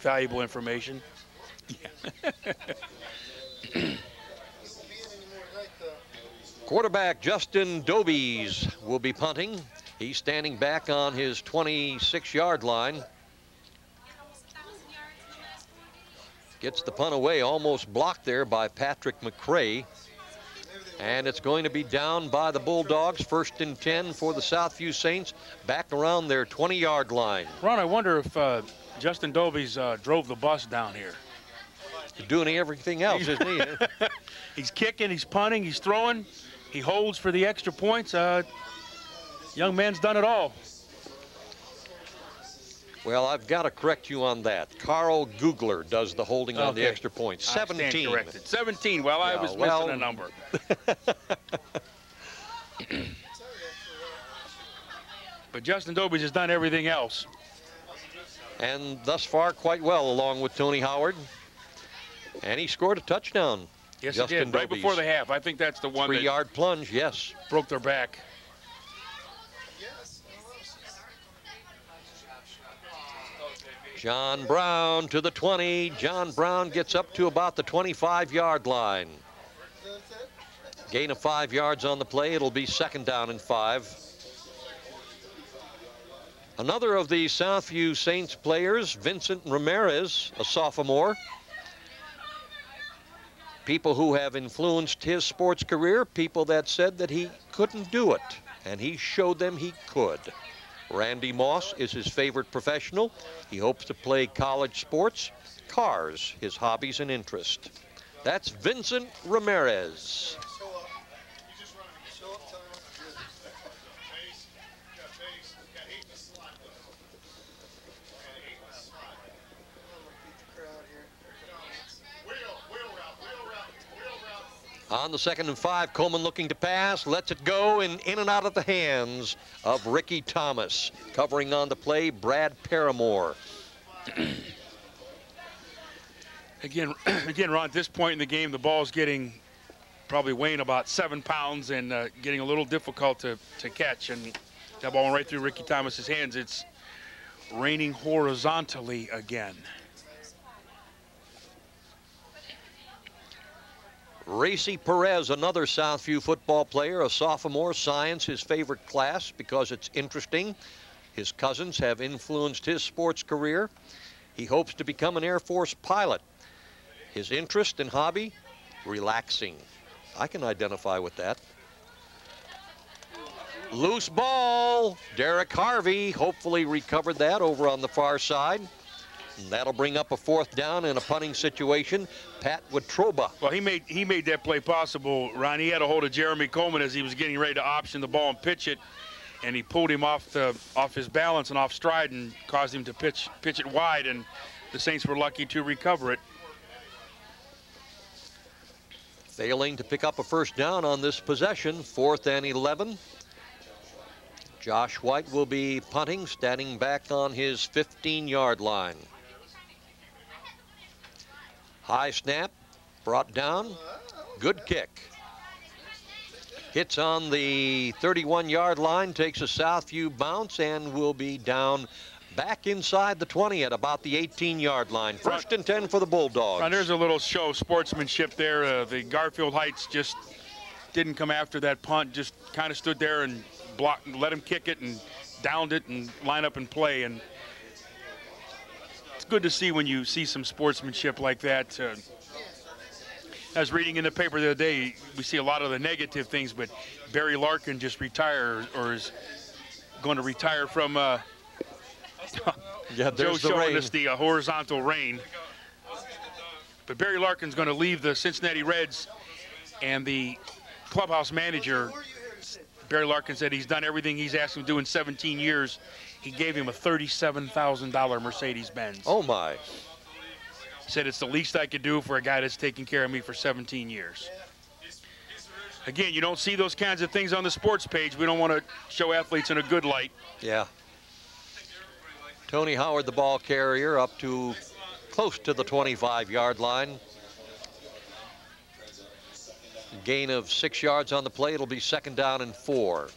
valuable information.
Quarterback Justin Dobies will be punting. He's standing back on his 26-yard line. Gets the punt away, almost blocked there by Patrick McCray. And it's going to be down by the Bulldogs, first and 10 for the Southview Saints, back around their 20-yard line.
Ron, I wonder if uh, Justin Dobies uh, drove the bus down here.
He's Doing everything else, isn't he?
he's kicking, he's punting, he's throwing, he holds for the extra points. Uh, young man's done it all.
Well, I've got to correct you on that. Carl Googler does the holding on the extra points.
I stand
17.
corrected. 17. Well, I
Yeah,
was
well-
missing a number. but Justin Dobies has done everything else.
and thus far quite well along with Tony Howard. And he scored a touchdown.
Yes,
Justin
did. Right before the half. I think that's the one
Three-yard plunge, yes.
broke their back.
John Brown to the 20. John Brown gets up to about the 25-yard line. Gain of five yards on the play. It'll be second down and five. Another of the Southview Saints players, Vincent Ramirez, a sophomore. People who have influenced his sports career, people that said that he couldn't do it, and he showed them he could. Randy Moss is his favorite professional. He hopes to play college sports, cars, his hobbies and interest. That's Vincent Ramirez. On the second and five, Coleman looking to pass, lets it go, and in and out of the hands of Ricky Thomas. Covering on the play, Brad Paramore.
Again, again, Ron, at this point in the game, the ball's getting probably weighing about seven pounds and uh, getting a little difficult to, to catch. And that ball went right through Ricky Thomas's hands. It's raining horizontally again.
Racy Perez, another Southview football player, a sophomore, science his favorite class because it's interesting. His cousins have influenced his sports career. He hopes to become an Air Force pilot. His interest and hobby, relaxing. I can identify with that. Loose ball. Derek Harvey hopefully recovered that over on the far side. And that'll bring up a fourth down in a punting situation. Pat Watroba.
Well, he made he made that play possible. Ron, he had a hold of Jeremy Coleman as he was getting ready to option the ball and pitch it, and he pulled him off the off his balance and off stride and caused him to pitch pitch it wide, and the Saints were lucky to recover it.
Failing to pick up a first down on this possession, fourth and 11. Josh White will be punting, standing back on his 15-yard line. High snap, brought down, good kick. Hits on the 31-yard line, takes a Southview bounce, and will be down back inside the 20 at about the 18-yard line. First and 10 for the Bulldogs.
Ron, there's a little show of sportsmanship there. Uh, the Garfield Heights just didn't come after that punt, just kind of stood there and blocked, let him kick it and downed it and line up and play. And it's good to see when you see some sportsmanship like that. Uh, I was reading in the paper the other day, we see a lot of the negative things, but Barry Larkin just retired or is going to retire from. Uh,
Yeah,
Joe
there's the
showing
rain.
us the uh, horizontal rain. But Barry Larkin's going to leave the Cincinnati Reds, and the clubhouse manager, Barry Larkin, said he's done everything he's asked him to do in 17 years. He gave him a $37,000 Mercedes Benz.
Oh my.
Said it's the least I could do for a guy that's taken care of me for 17 years. Again, you don't see those kinds of things on the sports page. We don't want to show athletes in a good light.
Yeah. Tony Howard, the ball carrier, up to close to the 25-yard line. Gain of six yards on the play. It'll be second down and four.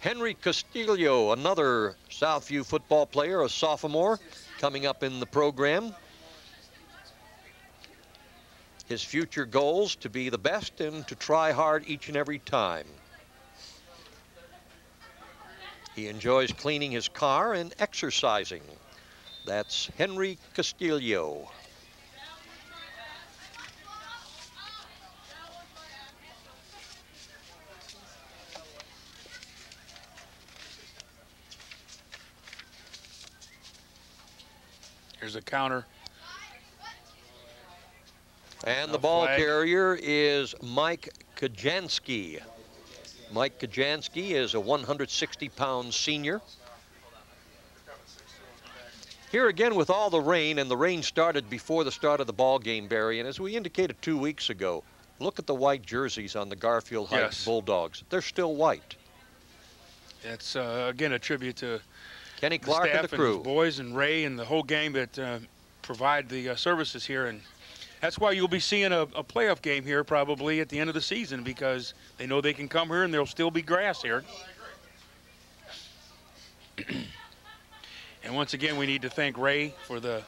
Henry Castillo, another Southview football player, a sophomore, coming up in the program. His future goals to be the best and to try hard each and every time. He enjoys cleaning his car and exercising. That's Henry Castillo.
Here's a counter.
And the ball
flag.
carrier is Mike Kajansky. Mike Kajansky is a 160-pound senior. Here again with all the rain, and the rain started before the start of the ball game, Barry. And as we indicated two weeks ago, look at the white jerseys on the Garfield Heights
Yes.
Bulldogs. They're still white.
That's uh, again a tribute to
Kenny
the
Clark and the crew.
his boys and Ray and the whole game that uh, provide the uh, services here. And that's why you'll be seeing a, a playoff game here probably at the end of the season because they know they can come here and there'll still be grass here. and once again, we need to thank Ray for the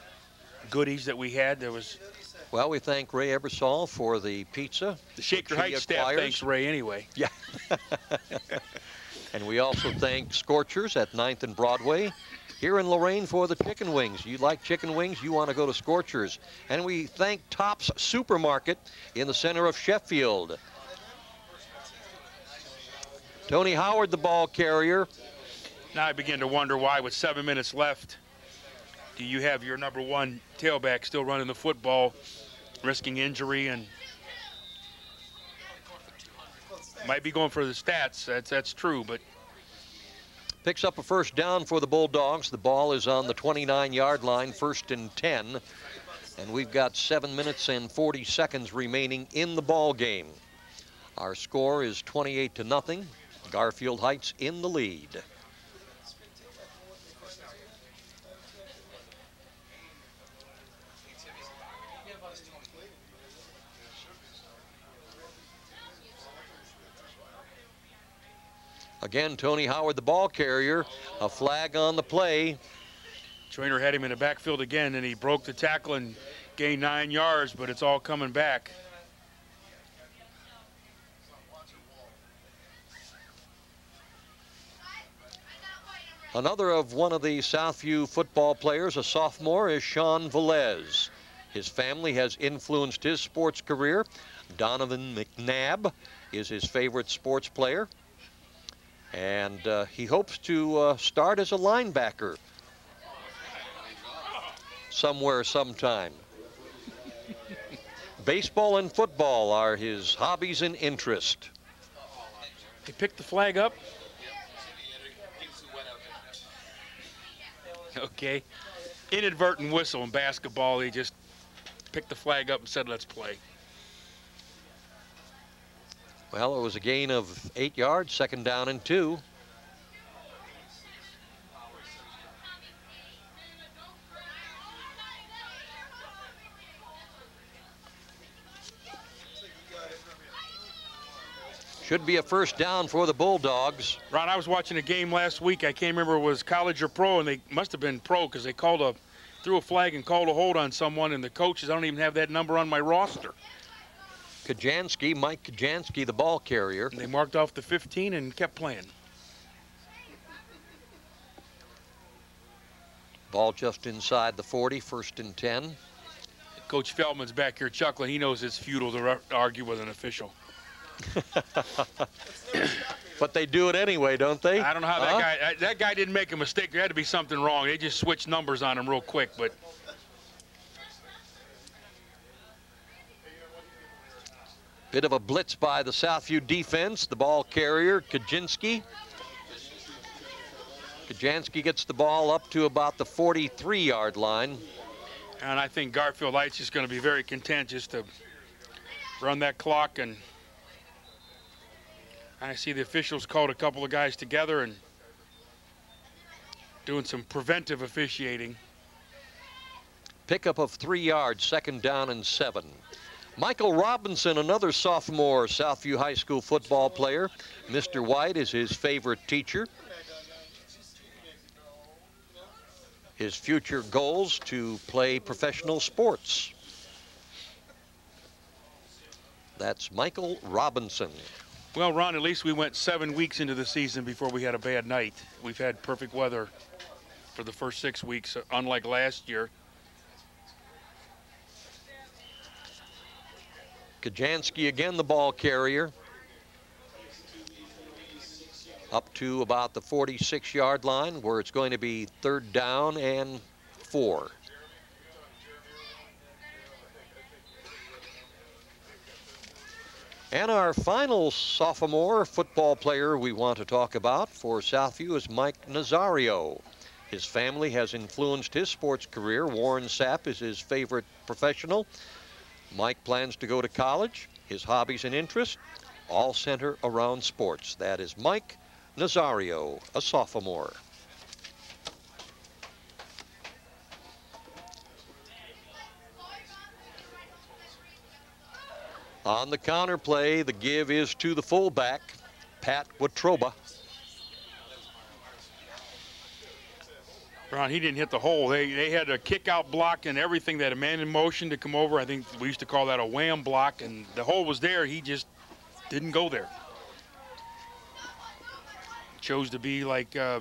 goodies that we had. There was
Well, we thank Ray Ebersol for the pizza.
the Shaker Heights staff thanks Ray anyway.
Yeah. and we also thank Scorchers at 9th and Broadway here in Lorain for the chicken wings. You like chicken wings, you want to go to Scorchers. And we thank Tops Supermarket in the center of Sheffield. Tony Howard, the ball carrier.
Now I begin to wonder why, with seven minutes left, do you have your number one tailback still running the football, risking injury and might be going for the stats. That's that's true, but
Picks up a first down for the Bulldogs. The ball is on the 29-yard line, first and 10. And we've got 7 minutes and 40 seconds remaining in the ball game. Our score is 28 to nothing. Garfield Heights in the lead. Again, Tony Howard, the ball carrier. A flag on the play.
Trainer had him in the backfield again, and he broke the tackle and gained nine yards, but it's all coming back.
Another of one of the Southview football players, a sophomore, is Sean Velez. His family has influenced his sports career. Donovan McNabb is his favorite sports player. And uh, he hopes to uh, start as a linebacker somewhere, sometime. Baseball and football are his hobbies and interest.
He picked the flag up. Okay. Inadvertent whistle in basketball. He just picked the flag up and said, let's play.
Well, it was a gain of eight yards, second down and two. Should be a first down for the Bulldogs.
Ron, I was watching a game last week. I can't remember it was college or pro, and they must have been pro because they called a threw a flag and called a hold on someone, and the coaches I don't even have that number on my roster.
Kajansky, Mike Kajansky, the ball carrier.
They marked off the 15 and kept playing.
Ball just inside the 40, first and 10.
Coach Feldman's back here chuckling. He knows it's futile to ru- argue with an official.
but they do it anyway, don't they?
I don't know how that guy that- that guy didn't make a mistake. There had to be something wrong. They just switched numbers on him real quick, but
Bit of a blitz by the Southview defense. The ball carrier, Kaczynski. Kajansky gets the ball up to about the 43-yard line.
And I think Garfield Heights is going to be very content just to run that clock. And I see the officials called a couple of guys together and doing some preventive officiating.
Pickup of three yards, second down and seven. Michael Robinson, another sophomore Southview High School football player. Mr. White is his favorite teacher. His future goals to play professional sports. That's Michael Robinson.
Well, Ron, at least we went seven weeks into the season before we had a bad night. We've had perfect weather for the first six weeks, unlike last year.
Kajansky again the ball carrier. Up to about the 46 yard line where it's going to be third down and four. And our final sophomore football player we want to talk about for Southview is Mike Nazario. His family has influenced his sports career. Warren Sapp is his favorite professional. Mike plans to go to college. His hobbies and interests all center around sports. That is Mike Nazario, a sophomore. On the counter play, the give is to the fullback, Pat Watroba.
Ron, he didn't hit the hole. They, they had a kick out block and everything. That a man in motion to come over. I think we used to call that a wham block, and the hole was there. He just didn't go there. Chose to be like uh,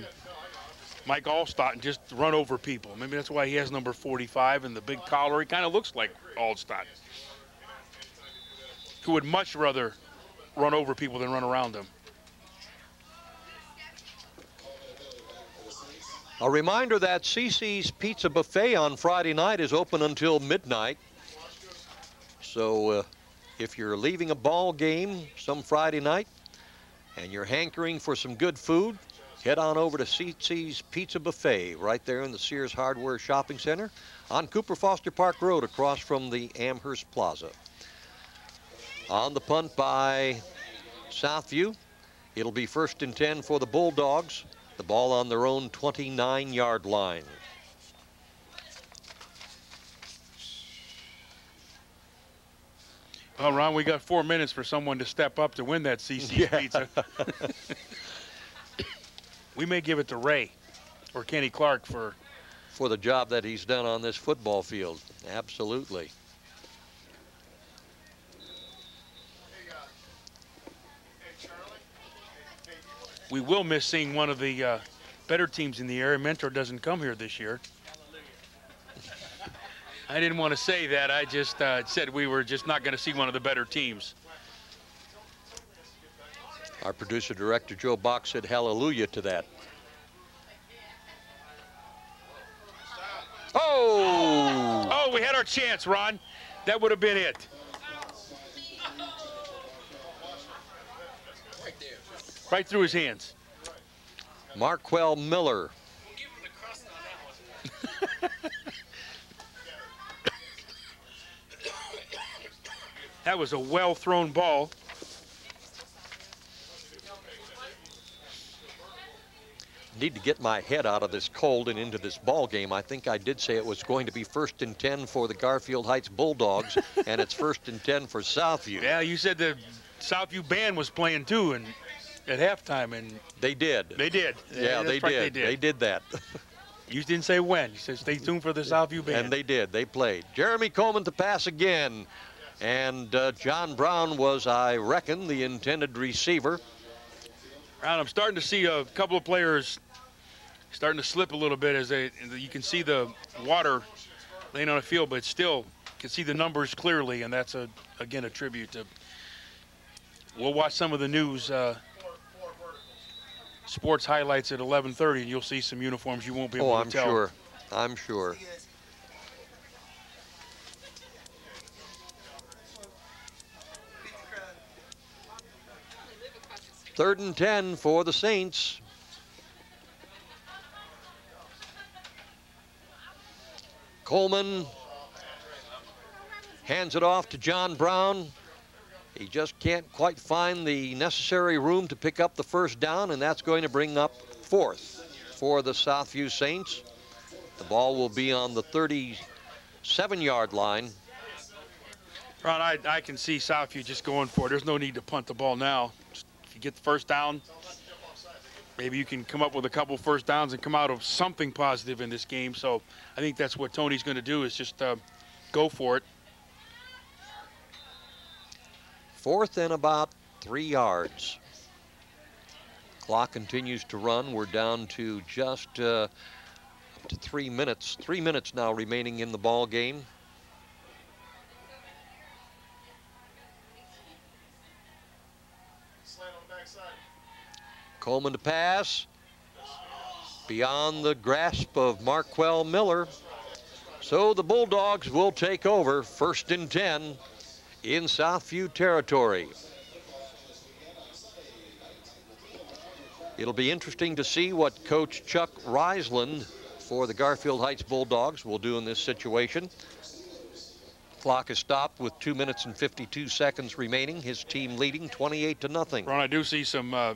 Mike Alstott and just run over people. Maybe that's why he has number 45 and the big collar. He kind of looks like Alstott, who would much rather run over people than run around them.
A reminder that CiCi's Pizza Buffet on Friday night is open until midnight. So uh, if you're leaving a ball game some Friday night and you're hankering for some good food, head on over to CiCi's Pizza Buffet right there in the Sears Hardware Shopping Center on Cooper Foster Park Road across from the Amherst Plaza. On the punt by Southview, it'll be first and 10 for the Bulldogs. The ball on their own 29 yard line.
Well, Ron, we got four minutes for someone to step up to win that CiCi
Yeah.
pizza. we may give it to Ray or Kenny Clark for
for the job that he's done on this football field. Absolutely.
We will miss seeing one of the uh, better teams in the area. Mentor doesn't come here this year. I didn't want to say that. I just uh, said we were just not going to see one of the better teams.
Our producer director Joe Bach said hallelujah to that. Oh!
Oh, we had our chance, Ron. That would have been it. Right through his hands.
Marquell Miller.
That was a well thrown ball.
Need to get my head out of this cold and into this ball game. I think I did say it was going to be first and 10 for the Garfield Heights Bulldogs, and it's first and 10 for Southview.
Yeah, you said the Southview band was playing too, and at halftime, and
They did.
they did.
Yeah,
That's
they did.
They did.
They did that.
You didn't say when. You said stay tuned for the Southview band.
And they did. They played. Jeremy Coleman to pass again. And uh, John Brown was, I reckon, the intended receiver.
Ron, I'm starting to see a couple of players starting to slip a little bit as they you can see the water laying on the field, but still you can see the numbers clearly, and that's a again a tribute to. We'll watch some of the news. Uh, sports highlights at 11:30, and you'll see some uniforms you won't be oh, able
Oh,
to
I'm
tell.
sure. I'm sure. Third and 10 for the Saints. Coleman Hands it off to John Brown. He just can't quite find the necessary room to pick up the first down, and that's going to bring up fourth for the Southview Saints. The ball will be on the 37-yard line.
Ron, I, I can see Southview just going for it. There's no need to punt the ball now. Just, if you get the first down, maybe you can come up with a couple first downs and come out of something positive in this game. So I think that's what Tony's going to do is just uh, go for it.
Fourth and about three yards. Clock continues to run. We're down to just uh, up to three minutes. Three minutes now remaining in the ball game. Coleman to pass. Beyond the grasp of Marquell Miller. So the Bulldogs will take over first and 10 in Southview territory. It'll be interesting to see what Coach Chuck Reisland for the Garfield Heights Bulldogs will do in this situation. Clock is stopped with two minutes and 52 seconds remaining. His team leading 28 to nothing.
Ron, I do see some uh,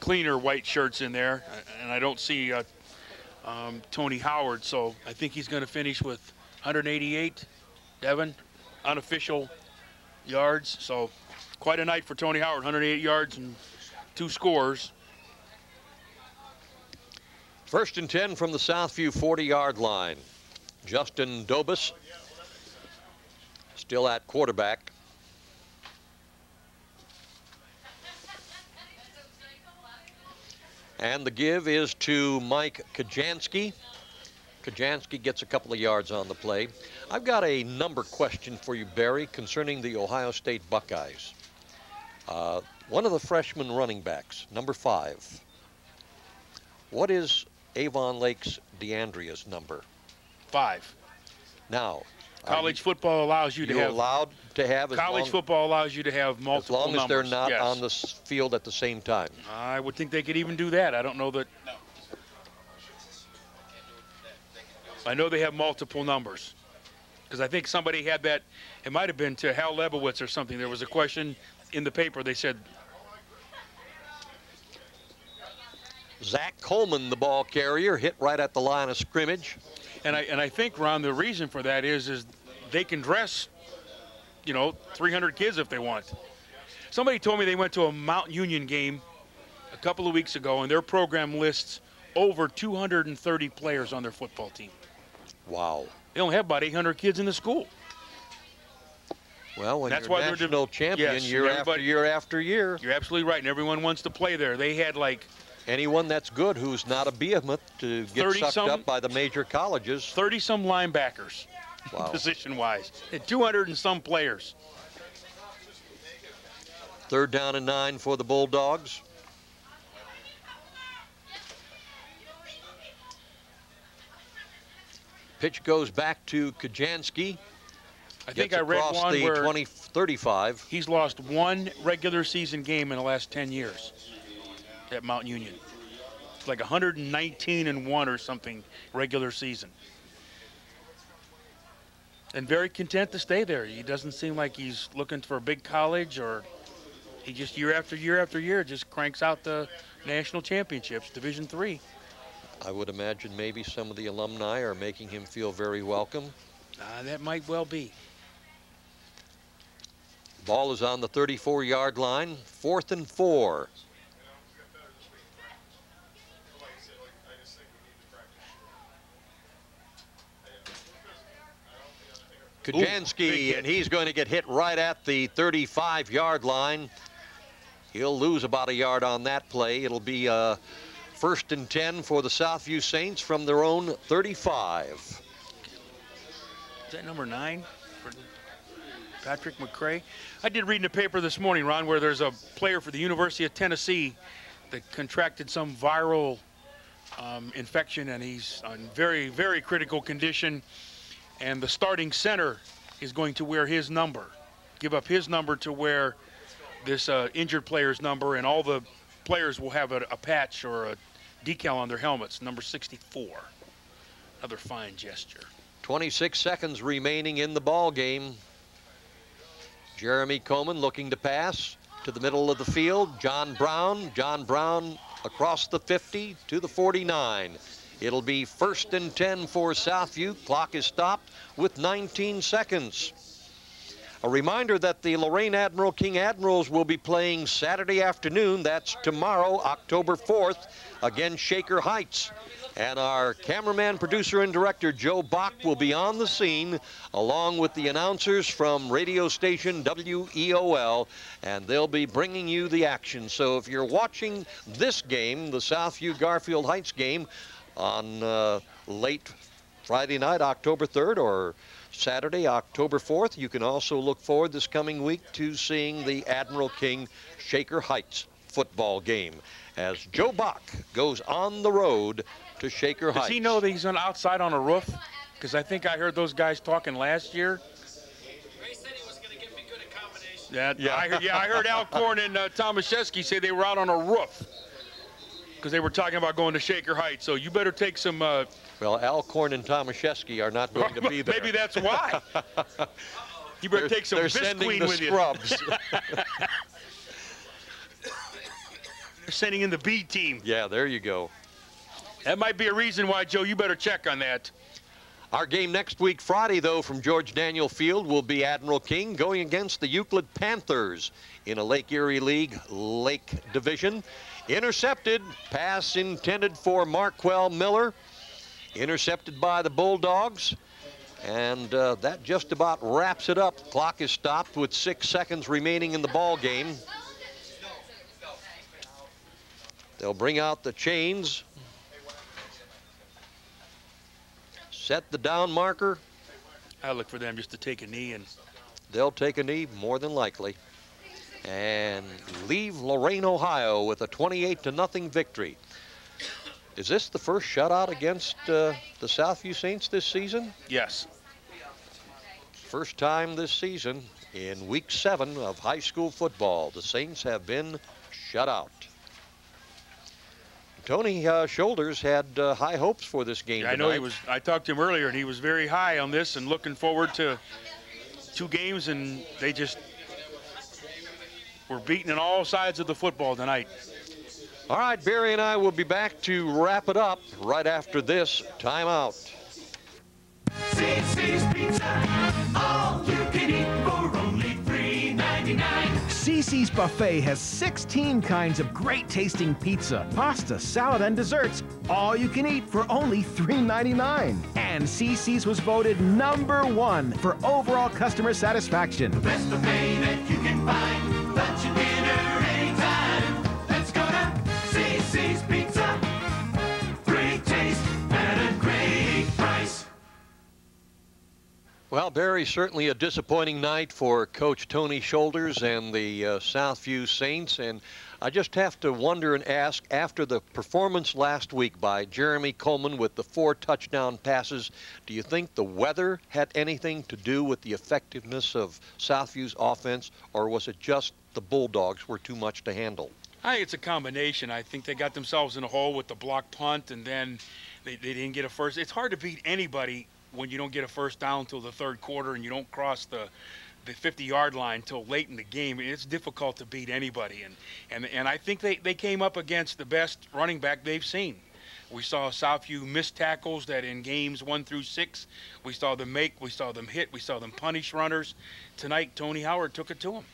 cleaner white shirts in there, and I don't see uh, um, Tony Howard, so I think he's going to finish with 188, Devin, unofficial yards. So quite a night for Tony Howard, 108 yards and two scores.
First and 10 from the Southview 40-yard line. Justin Dobies still at quarterback. And the give is to Mike Kajansky. Kajansky gets a couple of yards on the play. I've got a number question for you, Barry, concerning the Ohio State Buckeyes. Uh, one of the freshman running backs, number five. What is Avon Lake's DeAndrea's number?
Five.
Now,
College football allows you to have
allowed to have
college
long,
football allows you to have multiple as
long as they're not
yes.
on the field at the same time.
I would think they could even do that. I don't know that. I know they have multiple numbers. Because I think somebody had that, it might have been to Hal Lebovitz or something. There was a question in the paper. They said,
Zach Coleman, the ball carrier, hit right at the line of scrimmage.
and I and I think Ron, the reason for that is is they can dress, you know, 300 kids if they want. Somebody told me they went to a Mount Union game a couple of weeks ago, and their program lists over 230 players on their football team.
Wow.
They only have about 800 kids in the school.
Well, when
That's
you're
why they're
national
div-
champion
Yes,
year after year after year,
You're absolutely right, and everyone wants to play there. They had like
anyone that's good who's not a behemoth to get sucked
some-
up by the major colleges.
30 some linebackers,
Wow.
position wise, and 200 and some players.
Third down and nine for the Bulldogs. Pitch goes back to Kajansky.
I think I read one
the
where
20, 35.
he's lost one regular season game in the last 10 years at Mount Union. It's like 119 and one or something regular season. And very content to stay there. He doesn't seem like he's looking for a big college or he just year after year after year just cranks out the national championships, Division Three.
I would imagine maybe some of the alumni are making him feel very welcome.
Uh, that might well be.
Ball is on the 34 yard line, fourth and four. Kajansky, and he's going to get hit right at the 35 yard line. He'll lose about a yard on that play. It'll be uh, first and 10 for the Southview Saints from their own 35.
Is that number nine for Patrick McCray? I did read in the paper this morning, Ron, where there's a player for the University of Tennessee that contracted some viral um, infection, and he's in very, very critical condition. And the starting center is going to wear his number, give up his number to wear this uh, injured player's number, and all the players will have a, a patch or a decal on their helmets, number 64. Another fine gesture.
26 seconds remaining in the ball game. Jeremy Coleman looking to pass to the middle of the field. John Brown. John Brown across the 50 to the 49. It'll be first and 10 for Southview. Clock is stopped with 19 seconds. A reminder that the Lorain Admiral King Admirals will be playing Saturday afternoon. That's tomorrow, October 4th, against Shaker Heights. And our cameraman, producer, and director, Joe Bach, will be on the scene along with the announcers from radio station WEOL, and they'll be bringing you the action. So if you're watching this game, the Southview Garfield Heights game, on uh, late Friday night, October 3rd, or Saturday, October 4th. You can also look forward this coming week to seeing the Admiral King Shaker Heights football game as Joe Bach goes on the road to Shaker Heights.
Does he know that he's on outside on a roof? Because I think I heard those guys talking last year. Yeah,
Yeah.
I heard, yeah, I heard Alcorn and uh, Tomaszewski say they were out on a roof because they were talking about going to Shaker Heights. So you better take some. Uh,
Well, Alcorn and Tomaszewski are not going to be there.
Maybe that's why. You better
They're-
take some
they're
Visqueen
sending the
with you. sending in the B team.
yeah, there you go.
That might be a reason why, Joe. You better check on that.
Our game next week, Friday, though, from George Daniel Field will be Admiral King going against the Euclid Panthers in a Lake Erie League Lake Division. Intercepted, pass intended for Marquell Miller. Intercepted by the Bulldogs. And uh, that just about wraps it up. Clock is stopped with six seconds remaining in the ball game. They'll bring out the chains. Set the down marker.
I look for them just to take a knee and
They'll take a knee, more than likely, and leave Lorain, Ohio with a 28 to nothing victory. Is this the first shutout against uh, the Southview Saints this season?
yes.
First time this season in week seven of high school football. The Saints have been shut out. Tony uh, Shoulders had uh, high hopes for this game.
Yeah, I know he was. I talked to him earlier, and he was very high on this and looking forward to two games, and they just were beaten on all sides of the football tonight.
All right, Barry and I will be back to wrap it up right after this timeout.
CiCi's Pizza, all you can eat for only $3.99.
CiCi's Buffet has 16 kinds of great tasting pizza, pasta, salad, and desserts, all you can eat for only $3.99. And CiCi's was voted number one for overall customer satisfaction.
The Best buffet that you can find. Lunch and dinner anytime. Let's go to CiCi's Pizza.
Well, Barry, certainly a disappointing night for Coach Tony Shoulders and the uh, Southview Saints. And I just have to wonder and ask after the performance last week by Jeremy Coleman with the four touchdown passes, do you think the weather had anything to do with the effectiveness of Southview's offense, or was it just the Bulldogs were too much to handle?
I think it's a combination. I think they got themselves in a hole with the block punt, and then they, they didn't get a first. It's hard to beat anybody when you don't get a first down till the third quarter and you don't cross the the 50 yard line till late in the game. It's difficult to beat anybody, and and and I think they they came up against the best running back they've seen. We saw Southview miss tackles that in games one through six, we saw them make, we saw them hit, we saw them punish runners. Tonight, Tony Howard took it to them.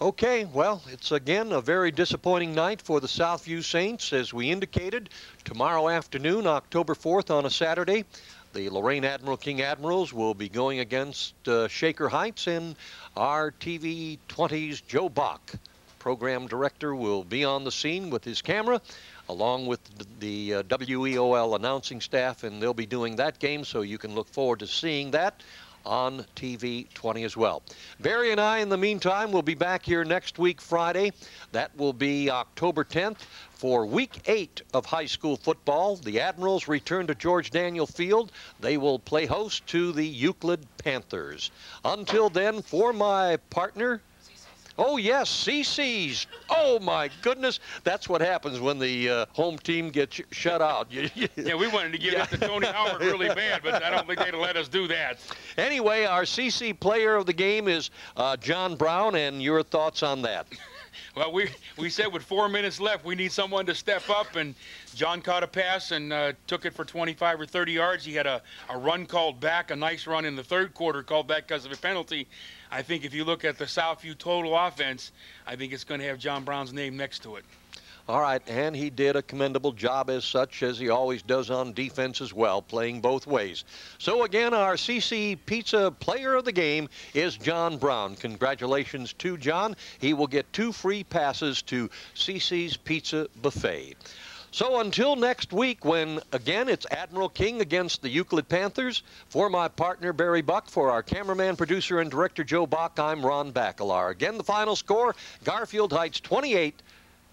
Okay, well, it's again a very disappointing night for the Southview Saints. As we indicated, tomorrow afternoon, October 4th on a Saturday, the Lorain Admiral King Admirals will be going against uh, Shaker Heights, and our TV 20's Joe Bach, program director, will be on the scene with his camera, along with the, uh, WEOL announcing staff, and they'll be doing that game, so you can look forward to seeing that on TV 20 as well. Barry and I, in the meantime, will be back here next week, Friday. That will be October 10th for week eight of high school football. The Admirals return to George Daniel Field. They will play host to the Euclid Panthers. Until then, for my partner, oh yes, CiCi's. Oh, Oh my goodness, that's what happens when the uh, home team gets sh- shut out.
Yeah, we wanted to give it to Tony Howard really bad, but I don't think they'd let us do that.
Anyway, our CiCi player of the game is uh, John Brown, and your thoughts on that?
Well, we we said with four minutes left, we need someone to step up, and John caught a pass and uh, took it for 25 or 30 yards. He had a, a run called back, a nice run in the third quarter called back because of a penalty. I think if you look at the Southview total offense, I think it's going to have John Brown's name next to it.
All right, and he did a commendable job as such, as he always does on defense as well, playing both ways. So again, our CiCi Pizza player of the game is John Brown. Congratulations to John. He will get two free passes to CiCi's Pizza Buffet. So until next week, when again it's Admiral King against the Euclid Panthers, for my partner Barry Buck, for our cameraman, producer, and director Joe Bach, I'm Ron Baccalar. Again, the final score Garfield Heights 28,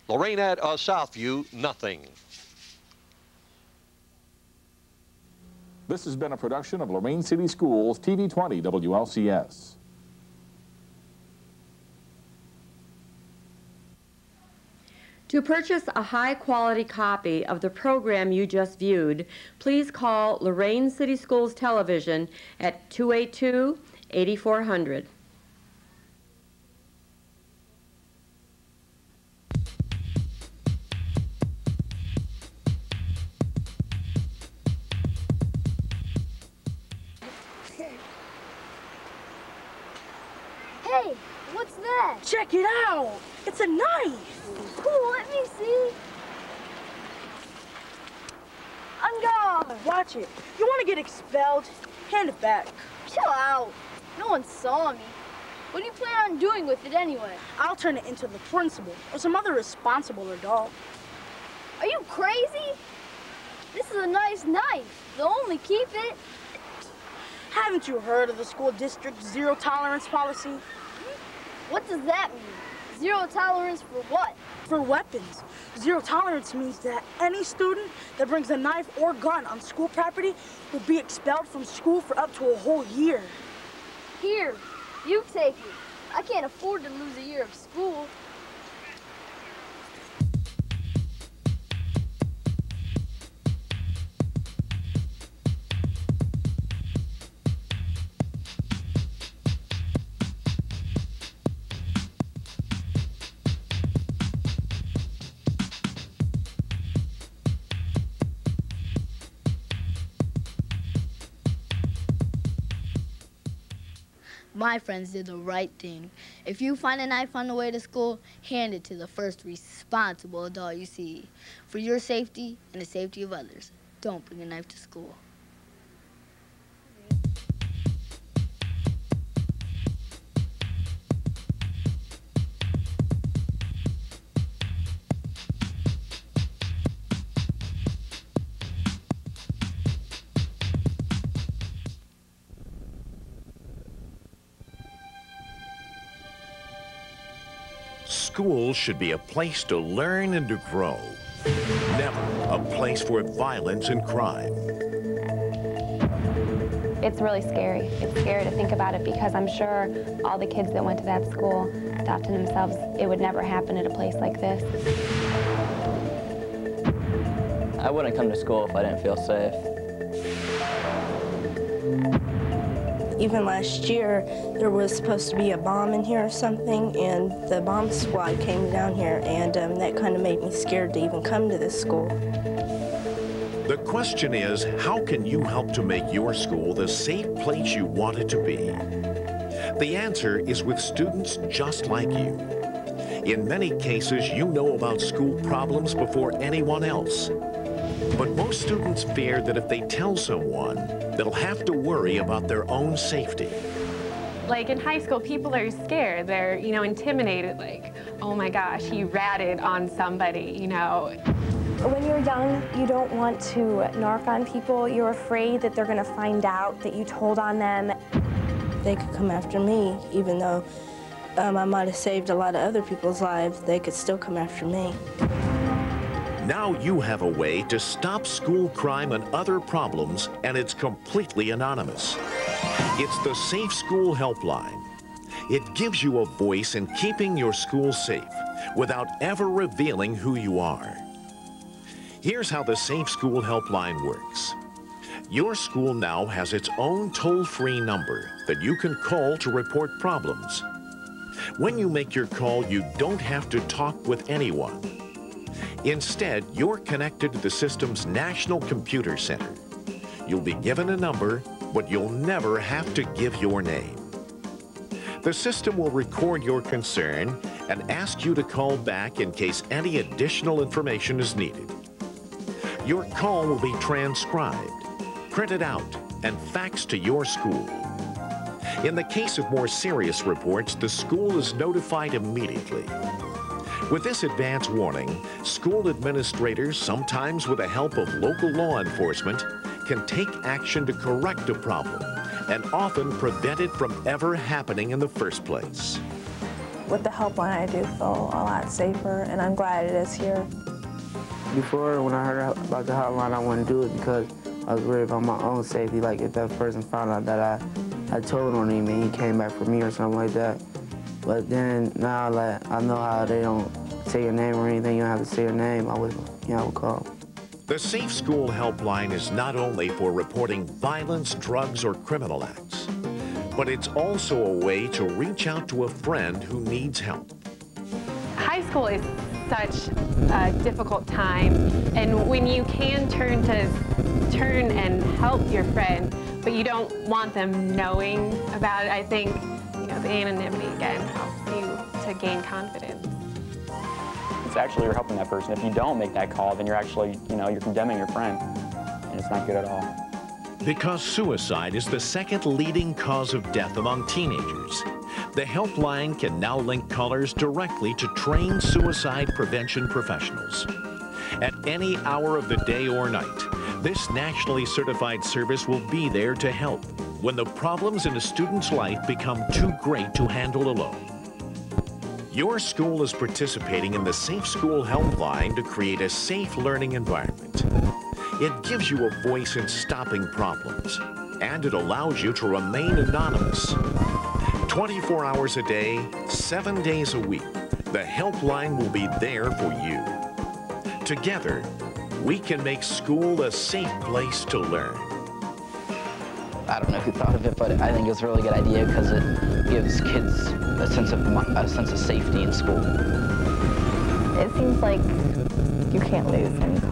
Lorain at uh, Southview, nothing.
This has been a production of Lorain City Schools, TV 20 WLCS.
To purchase a high quality copy of the program you just viewed, please call Lorain City Schools Television at
282 8400. That?
Check it out! It's a knife!
Cool, let me see. On guard!
Watch it. You want to get expelled? Hand it back.
Chill out. No one saw me. What do you plan on doing with it anyway?
I'll turn it into the principal or some other responsible adult.
Are you crazy? This is a nice knife. They'll only keep it.
Haven't you heard of the school district zero tolerance policy?
What does that mean? Zero tolerance for what?
For weapons. Zero tolerance means that any student that brings a knife or gun on school property will be expelled from school for up to a whole year.
Here, you take it. I can't afford to lose a year of school.
My friends did the right thing. If you find a knife on the way to school, hand it to the first responsible adult you see. For your safety and the safety of others, don't bring a knife to school.
School should be a place to learn and to grow. Never a place for violence and crime.
It's really scary. It's scary to think about it because I'm sure all the kids that went to that school thought to themselves it would never happen at a place like this.
I wouldn't come to school if I didn't feel safe.
Even last year, there was supposed to be a bomb in here or something, and the bomb squad came down here, and um, that kind of made me scared to even come to this school.
The question is, how can you help to make your school the safe place you want it to be? The answer is with students just like you. In many cases, you know about school problems before anyone else. But most students fear that if they tell someone, they'll have to worry about their own safety.
Like in high school, people are scared. They're, you know, intimidated. Like, oh my gosh, he ratted on somebody, you know.
When you're young, you don't want to narc on people. You're afraid that they're going to find out that you told on them.
They could come after me, even though um, I might have saved a lot of other people's lives, they could still come after me.
Now you have a way to stop school crime and other problems, and it's completely anonymous. It's the Safe School Helpline. It gives you a voice in keeping your school safe, without ever revealing who you are. Here's how the Safe School Helpline works. Your school now has its own toll-free number that you can call to report problems. When you make your call, you don't have to talk with anyone. Instead, you're connected to the system's National Computer Center. You'll be given a number, but you'll never have to give your name. The system will record your concern and ask you to call back in case any additional information is needed. Your call will be transcribed, printed out, and faxed to your school. In the case of more serious reports, the school is notified immediately. With this advance warning, school administrators, sometimes with the help of local law enforcement, can take action to correct a problem and often prevent it from ever happening in the first place.
With the helpline, I do feel a lot safer, and I'm glad it is here.
Before, when I heard about the hotline, I wouldn't do it because I was worried about my own safety. Like if that person found out that I, I told on him and he came back for me or something like that. But then now that I know how they don't say your name or anything, you don't have to say your name, I would, you know, I would call.
The Safe School Helpline is not only for reporting violence, drugs, or criminal acts, but it's also a way to reach out to a friend who needs help.
High school is such a difficult time, and when you can turn to turn and help your friend, but you don't want them knowing about it, I think you anonymity again helps you to gain confidence.
It's actually you're helping that person. If you don't make that call, then you're actually, you know, you're condemning your friend, and it's not good at all.
Because suicide is the second leading cause of death among teenagers, the helpline can now link callers directly to trained suicide prevention professionals. At any hour of the day or night, this nationally certified service will be there to help when the problems in a student's life become too great to handle alone. Your school is participating in the Safe School Helpline to create a safe learning environment. It gives you a voice in stopping problems, and it allows you to remain anonymous. 24 hours a day, seven days a week, the helpline will be there for you. Together, we can make school a safe place to learn.
I don't know who thought of it, but I think it's a really good idea because it gives kids a sense of a sense of safety in school.
It seems like you can't lose any call.